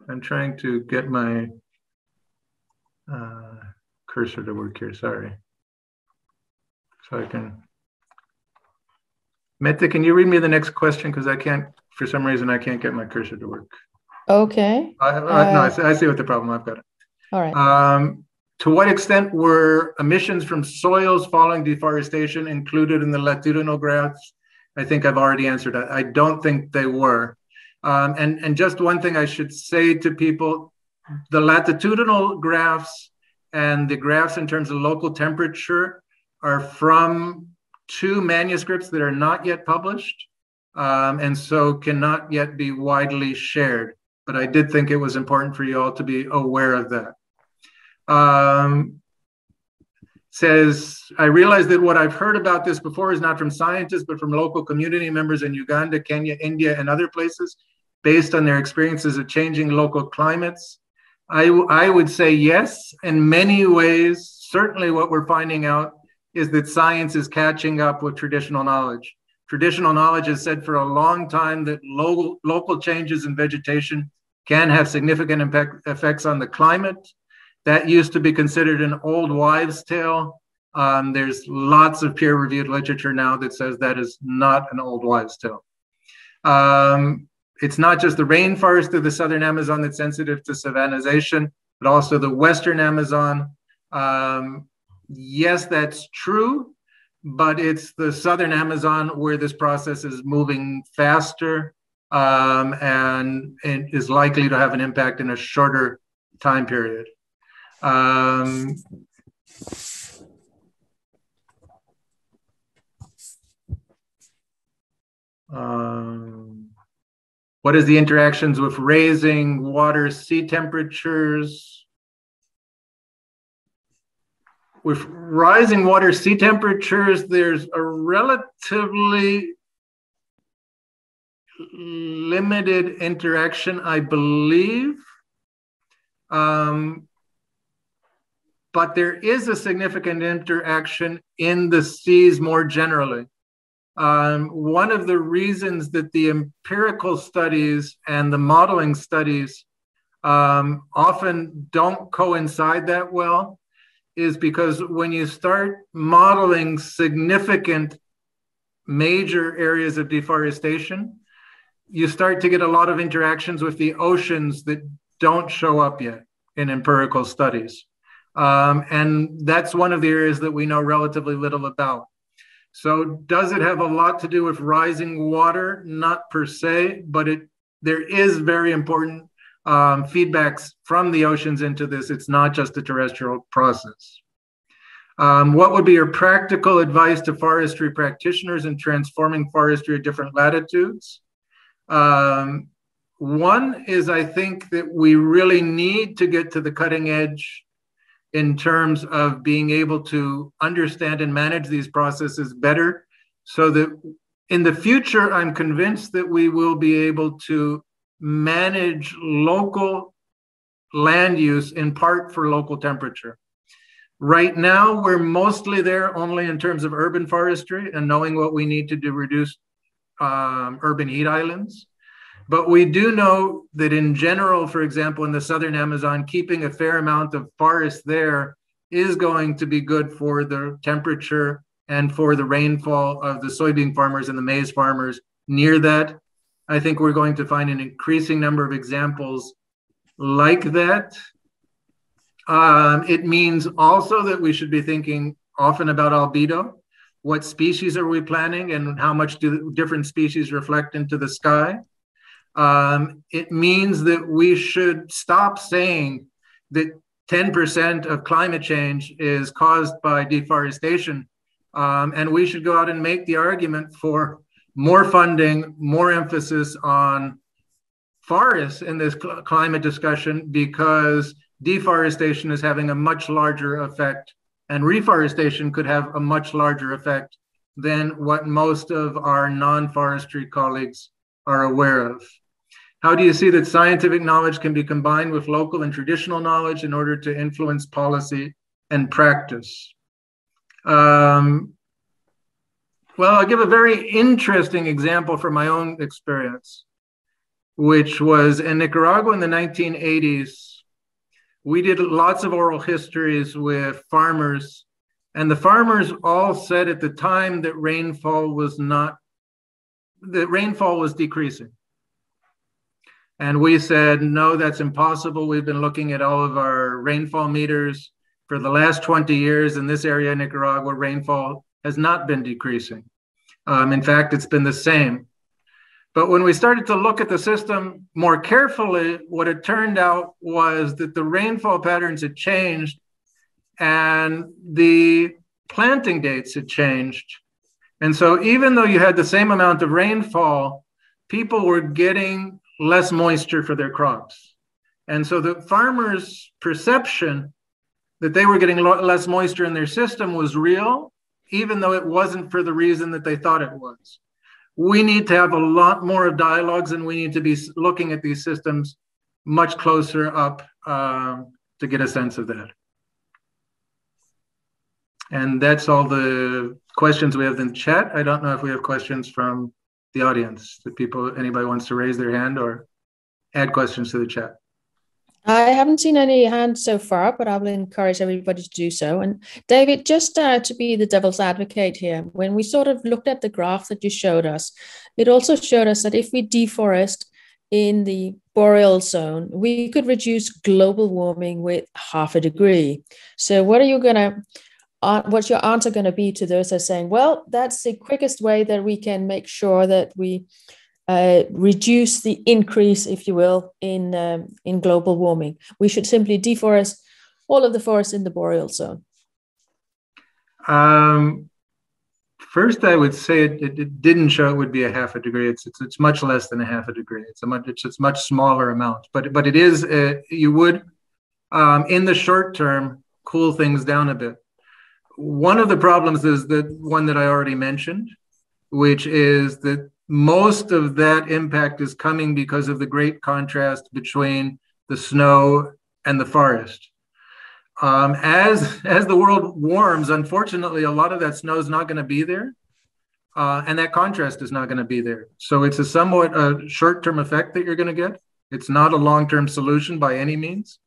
I'm trying to get my uh, cursor to work here. Sorry. So I can. Mette, can you read me the next question? Because I can't, for some reason, I can't get my cursor to work. Okay. I, I, uh, no, I see, I see what the problem. I've got it. All right. Um, to what extent were emissions from soils following deforestation included in the latitudinal graphs? I think I've already answered that. I don't think they were. Um, and, and just one thing I should say to people the latitudinal graphs and the graphs in terms of local temperature are from two manuscripts that are not yet published um, and so cannot yet be widely shared. But I did think it was important for you all to be aware of that. Um, says, I realize that what I've heard about this before is not from scientists, but from local community members in Uganda, Kenya, India, and other places based on their experiences of changing local climates. I, I would say yes, in many ways. Certainly, what we're finding out is that science is catching up with traditional knowledge. Traditional knowledge has said for a long time that local, local changes in vegetation can have significant impact, effects on the climate. That used to be considered an old wives' tale. Um, there's lots of peer reviewed literature now that says that is not an old wives' tale. Um, it's not just the rainforest of the southern Amazon that's sensitive to savannization, but also the western Amazon. Um, yes, that's true, but it's the southern Amazon where this process is moving faster um, and, and, is likely to have an impact in a shorter time period. Um, um, what is the interactions with raising water sea temperatures? With rising water sea temperatures, there's a relatively limited interaction, I believe. Um, but there is a significant interaction in the seas more generally. Um, one of the reasons that the empirical studies and the modeling studies um, often don't coincide that well is because when you start modeling significant major areas of deforestation, you start to get a lot of interactions with the oceans that don't show up yet in empirical studies. Um, and that's one of the areas that we know relatively little about. So does it have a lot to do with rising water? Not per se, but it there is very important um, feedbacks from the oceans into this. It's not just a terrestrial process. Um, what would be your practical advice to forestry practitioners in transforming forestry at different latitudes? Um, one is I think that we really need to get to the cutting edge in terms of being able to understand and manage these processes better so that in the future, I'm convinced that we will be able to manage local land use in part for local temperature. Right now, we're mostly there only in terms of urban forestry and knowing what we need to do reduce um, urban heat islands. But we do know that in general, for example, in the southern Amazon, keeping a fair amount of forest there is going to be good for the temperature and for the rainfall of the soybean farmers and the maize farmers near that. I think we're going to find an increasing number of examples like that. Um, it means also that we should be thinking often about albedo. What species are we planting and how much do different species reflect into the sky? Um, it means that we should stop saying that 10% of climate change is caused by deforestation. Um, and we should go out and make the argument for more funding, more emphasis on forests in this cl- climate discussion because deforestation is having a much larger effect, and reforestation could have a much larger effect than what most of our non forestry colleagues are aware of. How do you see that scientific knowledge can be combined with local and traditional knowledge in order to influence policy and practice? Um, well, I'll give a very interesting example from my own experience, which was in Nicaragua in the 1980s. We did lots of oral histories with farmers, and the farmers all said at the time that rainfall was not, that rainfall was decreasing. And we said, no, that's impossible. We've been looking at all of our rainfall meters for the last 20 years in this area of Nicaragua. Rainfall has not been decreasing. Um, in fact, it's been the same. But when we started to look at the system more carefully, what it turned out was that the rainfall patterns had changed and the planting dates had changed. And so, even though you had the same amount of rainfall, people were getting less moisture for their crops. And so, the farmers' perception that they were getting less moisture in their system was real, even though it wasn't for the reason that they thought it was. We need to have a lot more of dialogues and we need to be looking at these systems much closer up um, to get a sense of that. And that's all the questions we have in chat. I don't know if we have questions from the audience that people, anybody wants to raise their hand or add questions to the chat. I haven't seen any hands so far, but I will encourage everybody to do so. And David, just uh, to be the devil's advocate here, when we sort of looked at the graph that you showed us, it also showed us that if we deforest in the boreal zone, we could reduce global warming with half a degree. So, what are you going to what's your answer going to be to those are saying, well, that's the quickest way that we can make sure that we uh, reduce the increase, if you will, in um, in global warming. We should simply deforest all of the forests in the boreal zone. Um, first, I would say it, it, it, didn't show it would be a half a degree. It's, it's, it's much less than a half a degree. It's a much it's, it's much smaller amount, but but it is uh, you would um, in the short term cool things down a bit. One of the problems is the one that I already mentioned, which is that most of that impact is coming because of the great contrast between the snow and the forest. Um, as as the world warms, unfortunately, a lot of that snow is not going to be there, uh, and that contrast is not going to be there. So it's a somewhat a short-term effect that you're going to get. It's not a long-term solution by any means.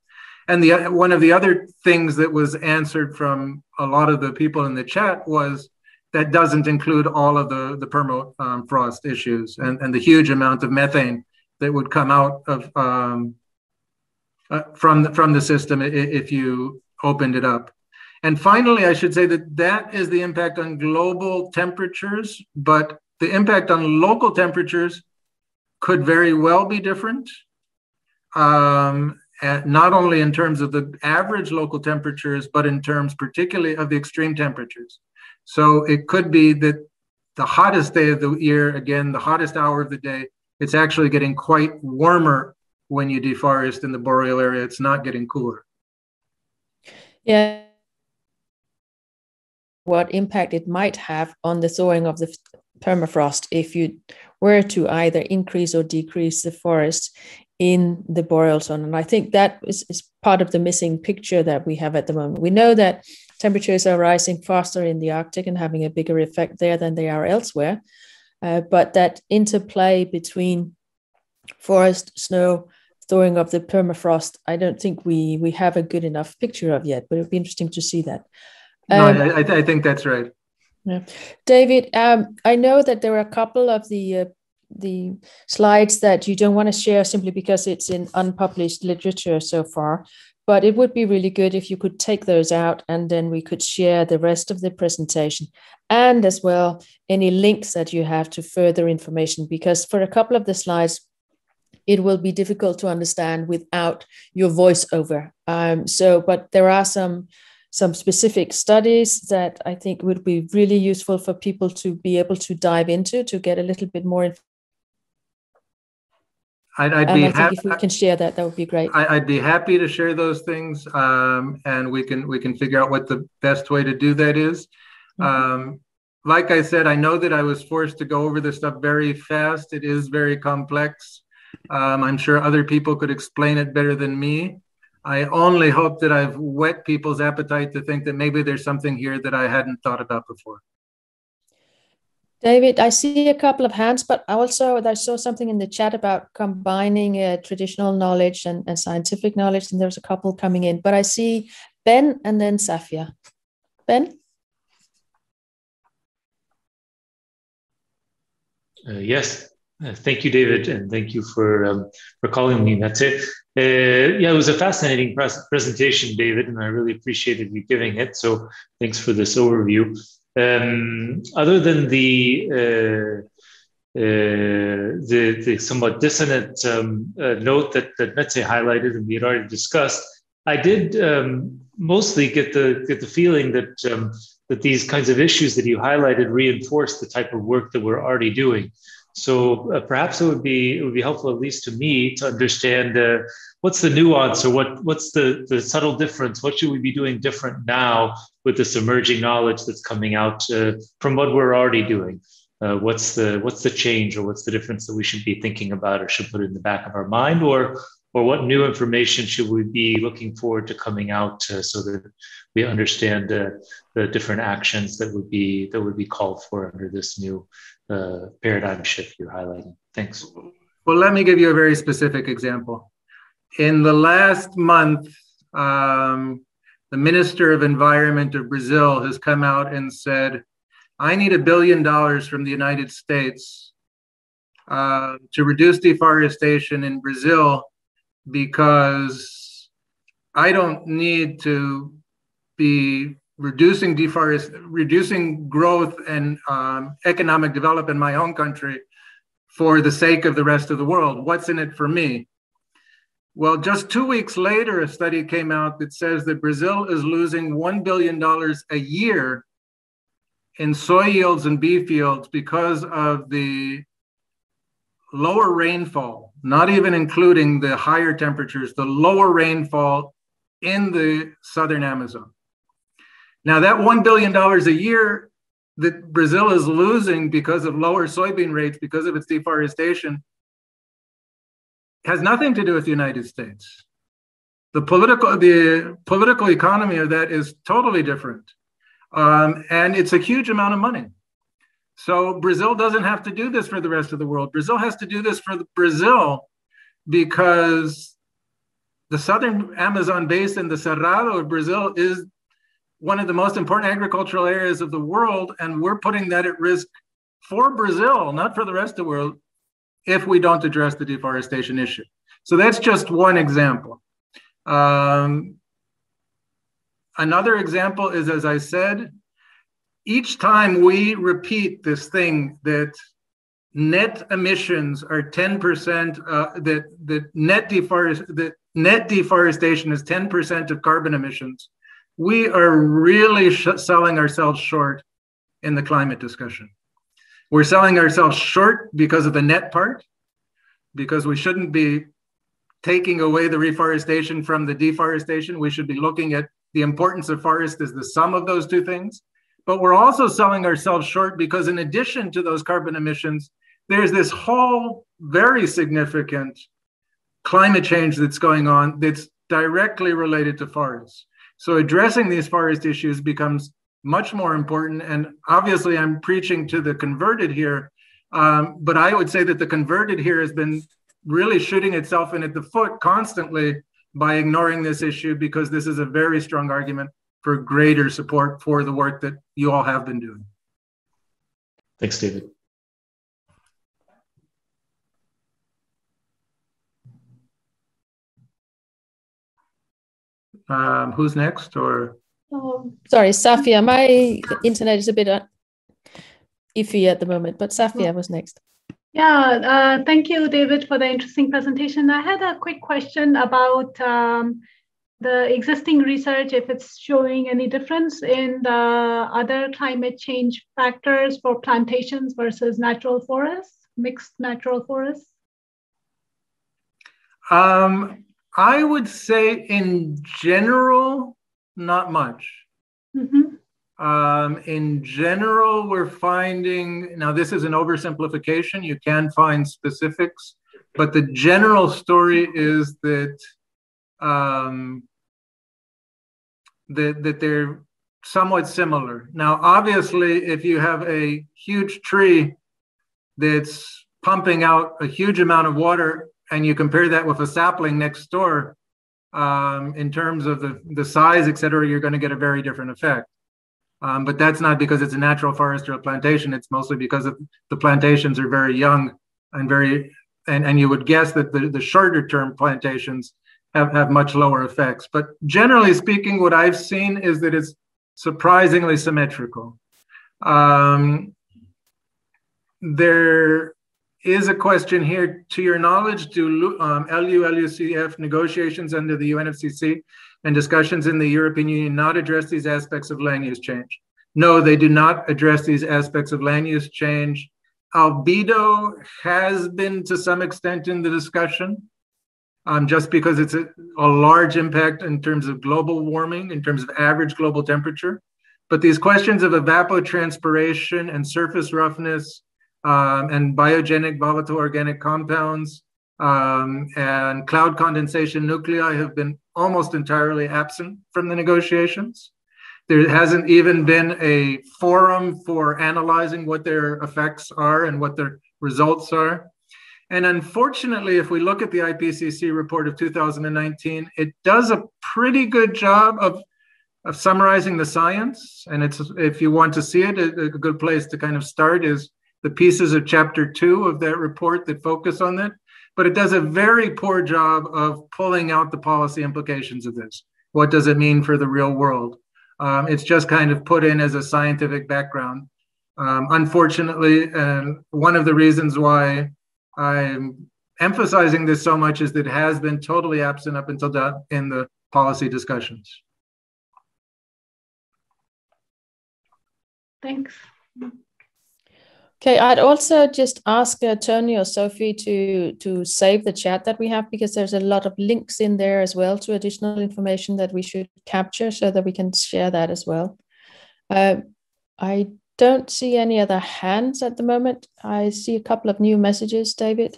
And the one of the other things that was answered from a lot of the people in the chat was that doesn't include all of the, the permafrost um, issues and, and the huge amount of methane that would come out of, um, uh, from the, from the system if you opened it up. And finally, I should say that that is the impact on global temperatures, but the impact on local temperatures could very well be different. Um, Uh, not only in terms of the average local temperatures, but in terms particularly of the extreme temperatures. So it could be that the hottest day of the year, again, the hottest hour of the day, it's actually getting quite warmer when you deforest in the boreal area. It's not getting cooler. Yeah. What impact it might have on the thawing of the permafrost if you were to either increase or decrease the forest in the boreal zone. And I think that is, is part of the missing picture that we have at the moment. We know that temperatures are rising faster in the Arctic and having a bigger effect there than they are elsewhere. Uh, but that interplay between forest, snow, thawing of the permafrost, I don't think we we have a good enough picture of yet. But it would be interesting to see that. Um, no, I, I, think that's right. Yeah. David, um, I know that there are a couple of the uh, the slides that you don't want to share simply because it's in unpublished literature so far. But it would be really good if you could take those out and then we could share the rest of the presentation and as well any links that you have to further information because for a couple of the slides, it will be difficult to understand without your voiceover. Um, so, but there are some some specific studies that I think would be really useful for people to be able to dive into to get a little bit more I'd, I'd be happy if we can share that. That would be great. I, would be happy to share those things, um, and we can we can figure out what the best way to do that is. Mm-hmm. Um, like I said, I know that I was forced to go over this stuff very fast. It is very complex. Um, I'm sure other people could explain it better than me. I only hope that I've whet people's appetite to think that maybe there's something here that I hadn't thought about before. David, I see a couple of hands, but I also I saw something in the chat about combining uh, traditional knowledge and, and, scientific knowledge, and there's a couple coming in. But I see Ben and then Safia. Ben? Uh, yes, uh, thank you, David, and thank you for um, for calling me. That's it. Uh, yeah, it was a fascinating pres- presentation, David, and I really appreciated you giving it. So thanks for this overview. Um, other than the, uh, uh, the, the somewhat dissonant um, uh, note that that Mette highlighted and we had already discussed, I did um, mostly get the get the feeling that um, that these kinds of issues that you highlighted reinforce the type of work that we're already doing. So uh, perhaps it would be it would be helpful, at least to me, to understand uh, what's the nuance or what what's the the subtle difference. What should we be doing different now with this emerging knowledge that's coming out uh, from what we're already doing? Uh, what's the what's the change or what's the difference that we should be thinking about or should put in the back of our mind or or what new information should we be looking forward to coming out uh, so that we understand the different actions that would be that would be called for under this new uh, paradigm shift you're highlighting. Thanks. Well, let me give you a very specific example. In the last month, um, the Minister of Environment of Brazil has come out and said, I need a billion dollars from the United States uh, to reduce deforestation in Brazil because I don't need to be reducing deforest, reducing growth and um, economic development in my own country for the sake of the rest of the world. What's in it for me? Well, just two weeks later, a study came out that says that Brazil is losing $1 billion a year in soy yields and beef yields because of the lower rainfall, not even including the higher temperatures, the lower rainfall in the southern Amazon. Now, that $1 billion a year that Brazil is losing because of lower soybean rates, because of its deforestation, has nothing to do with the United States. The political, the political economy of that is totally different. Um, and it's a huge amount of money. So Brazil doesn't have to do this for the rest of the world. Brazil has to do this for Brazil because the southern Amazon basin, the Cerrado of Brazil, is one of the most important agricultural areas of the world, and we're putting that at risk for Brazil, not for the rest of the world, if we don't address the deforestation issue. So that's just one example. Um, another example is, as I said, each time we repeat this thing that net emissions are 10% uh, that that net deforest that net deforestation is 10% of carbon emissions we are really sh- selling ourselves short in the climate discussion we're selling ourselves short because of the net part because we shouldn't be taking away the reforestation from the deforestation we should be looking at the importance of forest as the sum of those two things but we're also selling ourselves short because in addition to those carbon emissions there's this whole very significant climate change that's going on that's directly related to forests. So addressing these forest issues becomes much more important. And obviously, I'm preaching to the converted here, um, but I would say that the converted here has been really shooting itself in at the foot constantly by ignoring this issue because this is a very strong argument for greater support for the work that you all have been doing. Thanks, David. Um, who's next? Or oh, sorry, Safia. My internet is a bit uh, iffy at the moment, but Safia was next. Yeah, uh, thank you, David, for the interesting presentation. I had a quick question about um, the existing research, if it's showing any difference in the other climate change factors for plantations versus natural forests, mixed natural forests. Um, I would say in general, not much. Mm-hmm. Um, in general, we're finding now this is an oversimplification. You can find specifics, but the general story is that um, that that they're somewhat similar. Now, obviously, if you have a huge tree that's pumping out a huge amount of water and you compare that with a sapling next door, um, in terms of the, the size, et cetera, you're going to get a very different effect. Um, but that's not because it's a natural forest or a plantation. It's mostly because of the plantations are very young and very, and, and you would guess that the, the shorter term plantations have, have much lower effects. But generally speaking, what I've seen is that it's surprisingly symmetrical. Um, there is a question here. To your knowledge, do um, LULUCF negotiations under the UNFCCC and discussions in the European Union not address these aspects of land use change? No, they do not address these aspects of land use change. Albedo has been to some extent in the discussion, um, just because it's a, a large impact in terms of global warming, in terms of average global temperature. But these questions of evapotranspiration and surface roughness um, and biogenic volatile organic compounds um, and cloud condensation nuclei have been almost entirely absent from the negotiations. There hasn't even been a forum for analyzing what their effects are and what their results are. And unfortunately, if we look at the IPCC report of 2019, it does a pretty good job of, of summarizing the science. And it's if you want to see it, a, a good place to kind of start is the pieces of chapter two of that report that focus on that, but it does a very poor job of pulling out the policy implications of this. What does it mean for the real world? Um, it's just kind of put in as a scientific background. Um, unfortunately, and one of the reasons why I'm emphasizing this so much is that it has been totally absent up until that in the policy discussions. Thanks. Okay, I'd also just ask uh, Tony or Sophie to to save the chat that we have because there's a lot of links in there as well to additional information that we should capture so that we can share that as well. Uh, I don't see any other hands at the moment. I see a couple of new messages, David.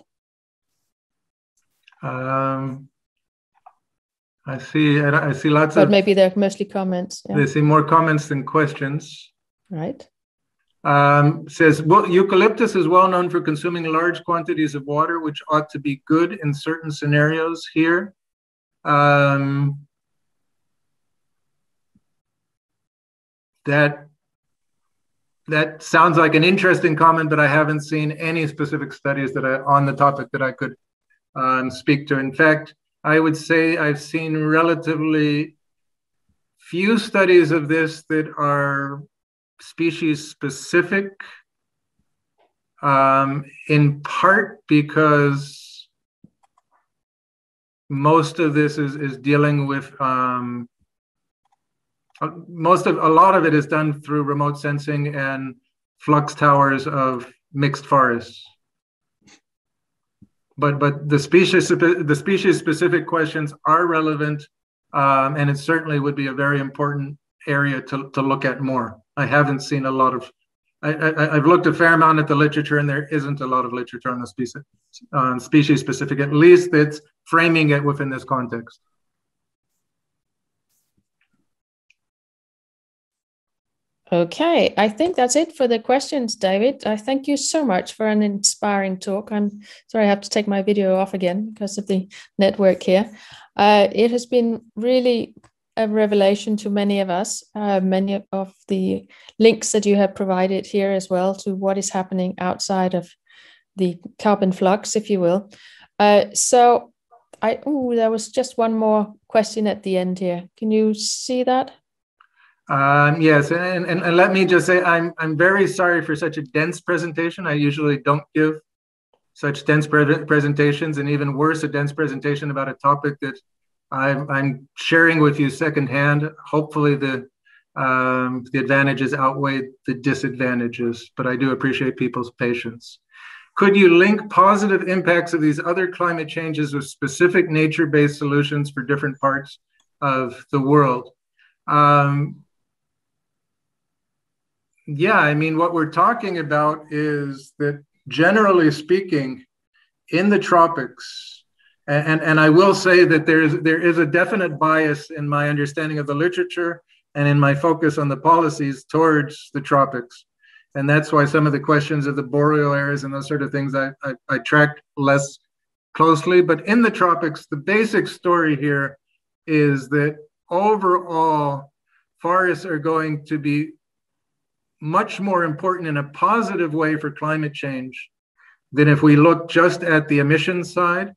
Um, I see. I see lots but of. But maybe they're mostly comments. Yeah. I see more comments than questions. Right. Um, says well, eucalyptus is well known for consuming large quantities of water, which ought to be good in certain scenarios here. Um, that that sounds like an interesting comment, but I haven't seen any specific studies that I on the topic that I could um, speak to. In fact, I would say I've seen relatively few studies of this that are species specific, um, in part because most of this is, is dealing with um, most of a lot of it is done through remote sensing and flux towers of mixed forests. But but the species the species specific questions are relevant um, and it certainly would be a very important area to, to look at more i haven't seen a lot of I, have looked a fair amount at the literature and there isn't a lot of literature on the species on species specific at least it's framing it within this context Okay, I think that's it for the questions, David. I thank you so much for an inspiring talk. I'm sorry I have to take my video off again because of the network here. Uh, it has been really a revelation to many of us, uh, many of the links that you have provided here as well to what is happening outside of the carbon flux, if you will. Uh, so I, oh, there was just one more question at the end here. Can you see that? Um, yes, and, and, and, let me just say I'm, I'm very sorry for such a dense presentation. I usually don't give such dense pre presentations, and even worse, a dense presentation about a topic that I'm, I'm sharing with you secondhand. Hopefully, the um, the advantages outweigh the disadvantages, but I do appreciate people's patience. Could you link positive impacts of these other climate changes with specific nature-based solutions for different parts of the world? Um, yeah, I mean, what we're talking about is that generally speaking, in the tropics, and, and I will say that there's there is a definite bias in my understanding of the literature and in my focus on the policies towards the tropics. And that's why some of the questions of the boreal areas and those sort of things I, I, I track less closely. But in the tropics, the basic story here is that overall, forests are going to be much more important in a positive way for climate change than if we look just at the emissions side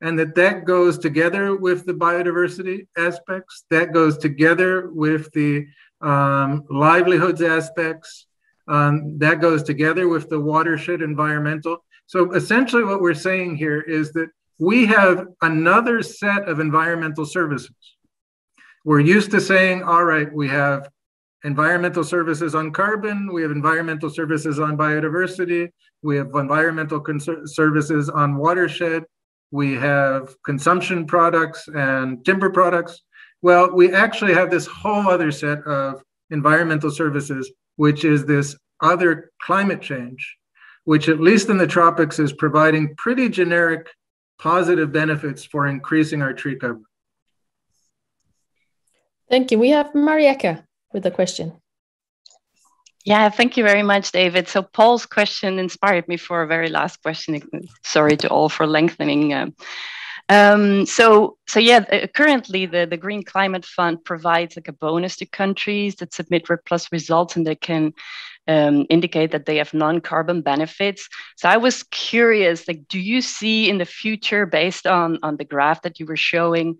and that that goes together with the biodiversity aspects that goes together with the um, livelihoods aspects um, that goes together with the watershed environmental. So essentially what we're saying here is that we have another set of environmental services. We're used to saying all right we have environmental services on carbon, we have environmental services on biodiversity, we have environmental services on watershed, we have consumption products and timber products. Well, we actually have this whole other set of environmental services, which is this other climate change, which, at least in the tropics, is providing pretty generic positive benefits for increasing our tree cover. Thank you. We have Marieke with a question. Yeah, thank you very much, David. So Paul's question inspired me for a very last question. Sorry to all for lengthening. Um, um, so, so yeah, uh, currently the, the Green Climate Fund provides like a bonus to countries that submit REDD Plus results and they can um, indicate that they have non-carbon benefits. So I was curious, like, do you see in the future, based on, on the graph that you were showing,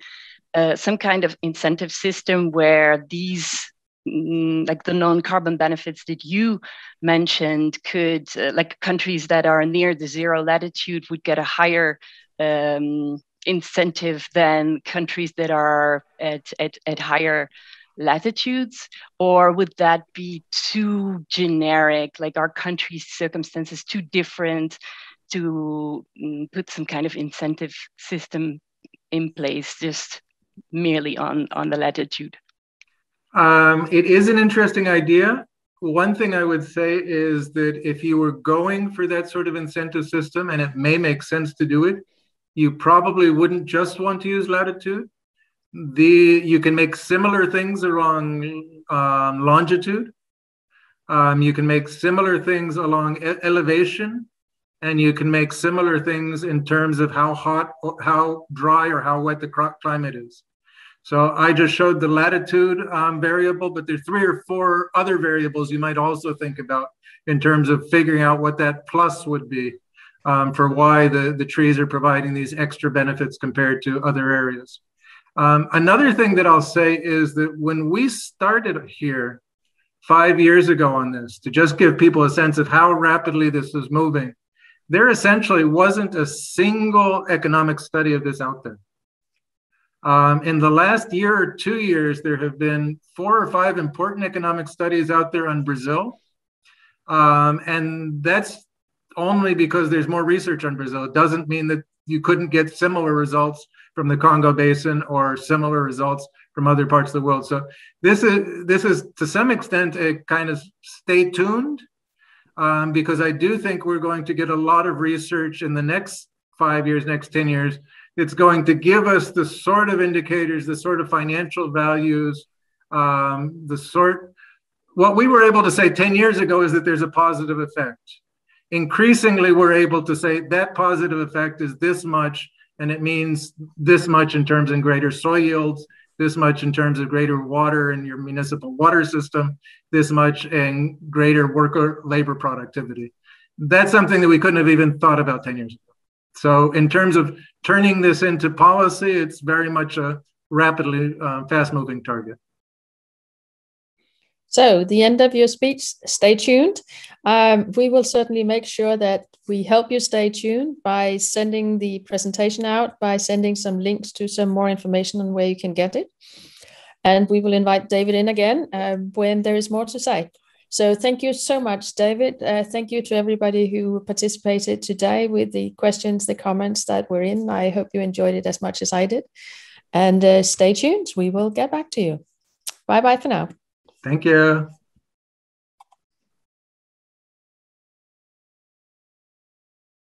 uh, some kind of incentive system where these like the non-carbon benefits that you mentioned could uh, like countries that are near the zero latitude would get a higher um, incentive than countries that are at, at, at higher latitudes? Or would that be too generic? Like our country's circumstances too different to mm, put some kind of incentive system in place just merely on on the latitude um, it is an interesting idea. One thing I would say is that if you were going for that sort of incentive system, and it may make sense to do it, you probably wouldn't just want to use latitude. The you can make similar things along um, longitude. Um, you can make similar things along e elevation, and you can make similar things in terms of how hot, how dry, or how wet the climate is. So I just showed the latitude um, variable, but there's three or four other variables you might also think about in terms of figuring out what that plus would be. um, for why the, the trees are providing these extra benefits compared to other areas. Um, another thing that I'll say is that when we started here five years ago on this, to just give people a sense of how rapidly this is moving, there essentially wasn't a single economic study of this out there. Um, in the last year or two years, there have been four or five important economic studies out there on Brazil. Um, and that's only because there's more research on Brazil. It doesn't mean that you couldn't get similar results from the Congo Basin or similar results from other parts of the world. So this is this is to some extent a kind of stay tuned, um, because I do think we're going to get a lot of research in the next five years, next ten years it's going to give us the sort of indicators, the sort of financial values, um, the sort. What we were able to say 10 years ago is that there's a positive effect. Increasingly, we're able to say that positive effect is this much, and it means this much in terms of greater soy yields, this much in terms of greater water in your municipal water system, this much in greater worker labor productivity. That's something that we couldn't have even thought about 10 years ago. So, in terms of turning this into policy, it's very much a rapidly uh, fast moving target. So, the end of your speech, stay tuned. Um, we will certainly make sure that we help you stay tuned by sending the presentation out, by sending some links to some more information on where you can get it. And we will invite David in again uh, when there is more to say. So thank you so much, David. Uh, thank you to everybody who participated today with the questions, the comments that were in. I hope you enjoyed it as much as I did. And uh, stay tuned. We will get back to you. Bye bye for now. Thank you.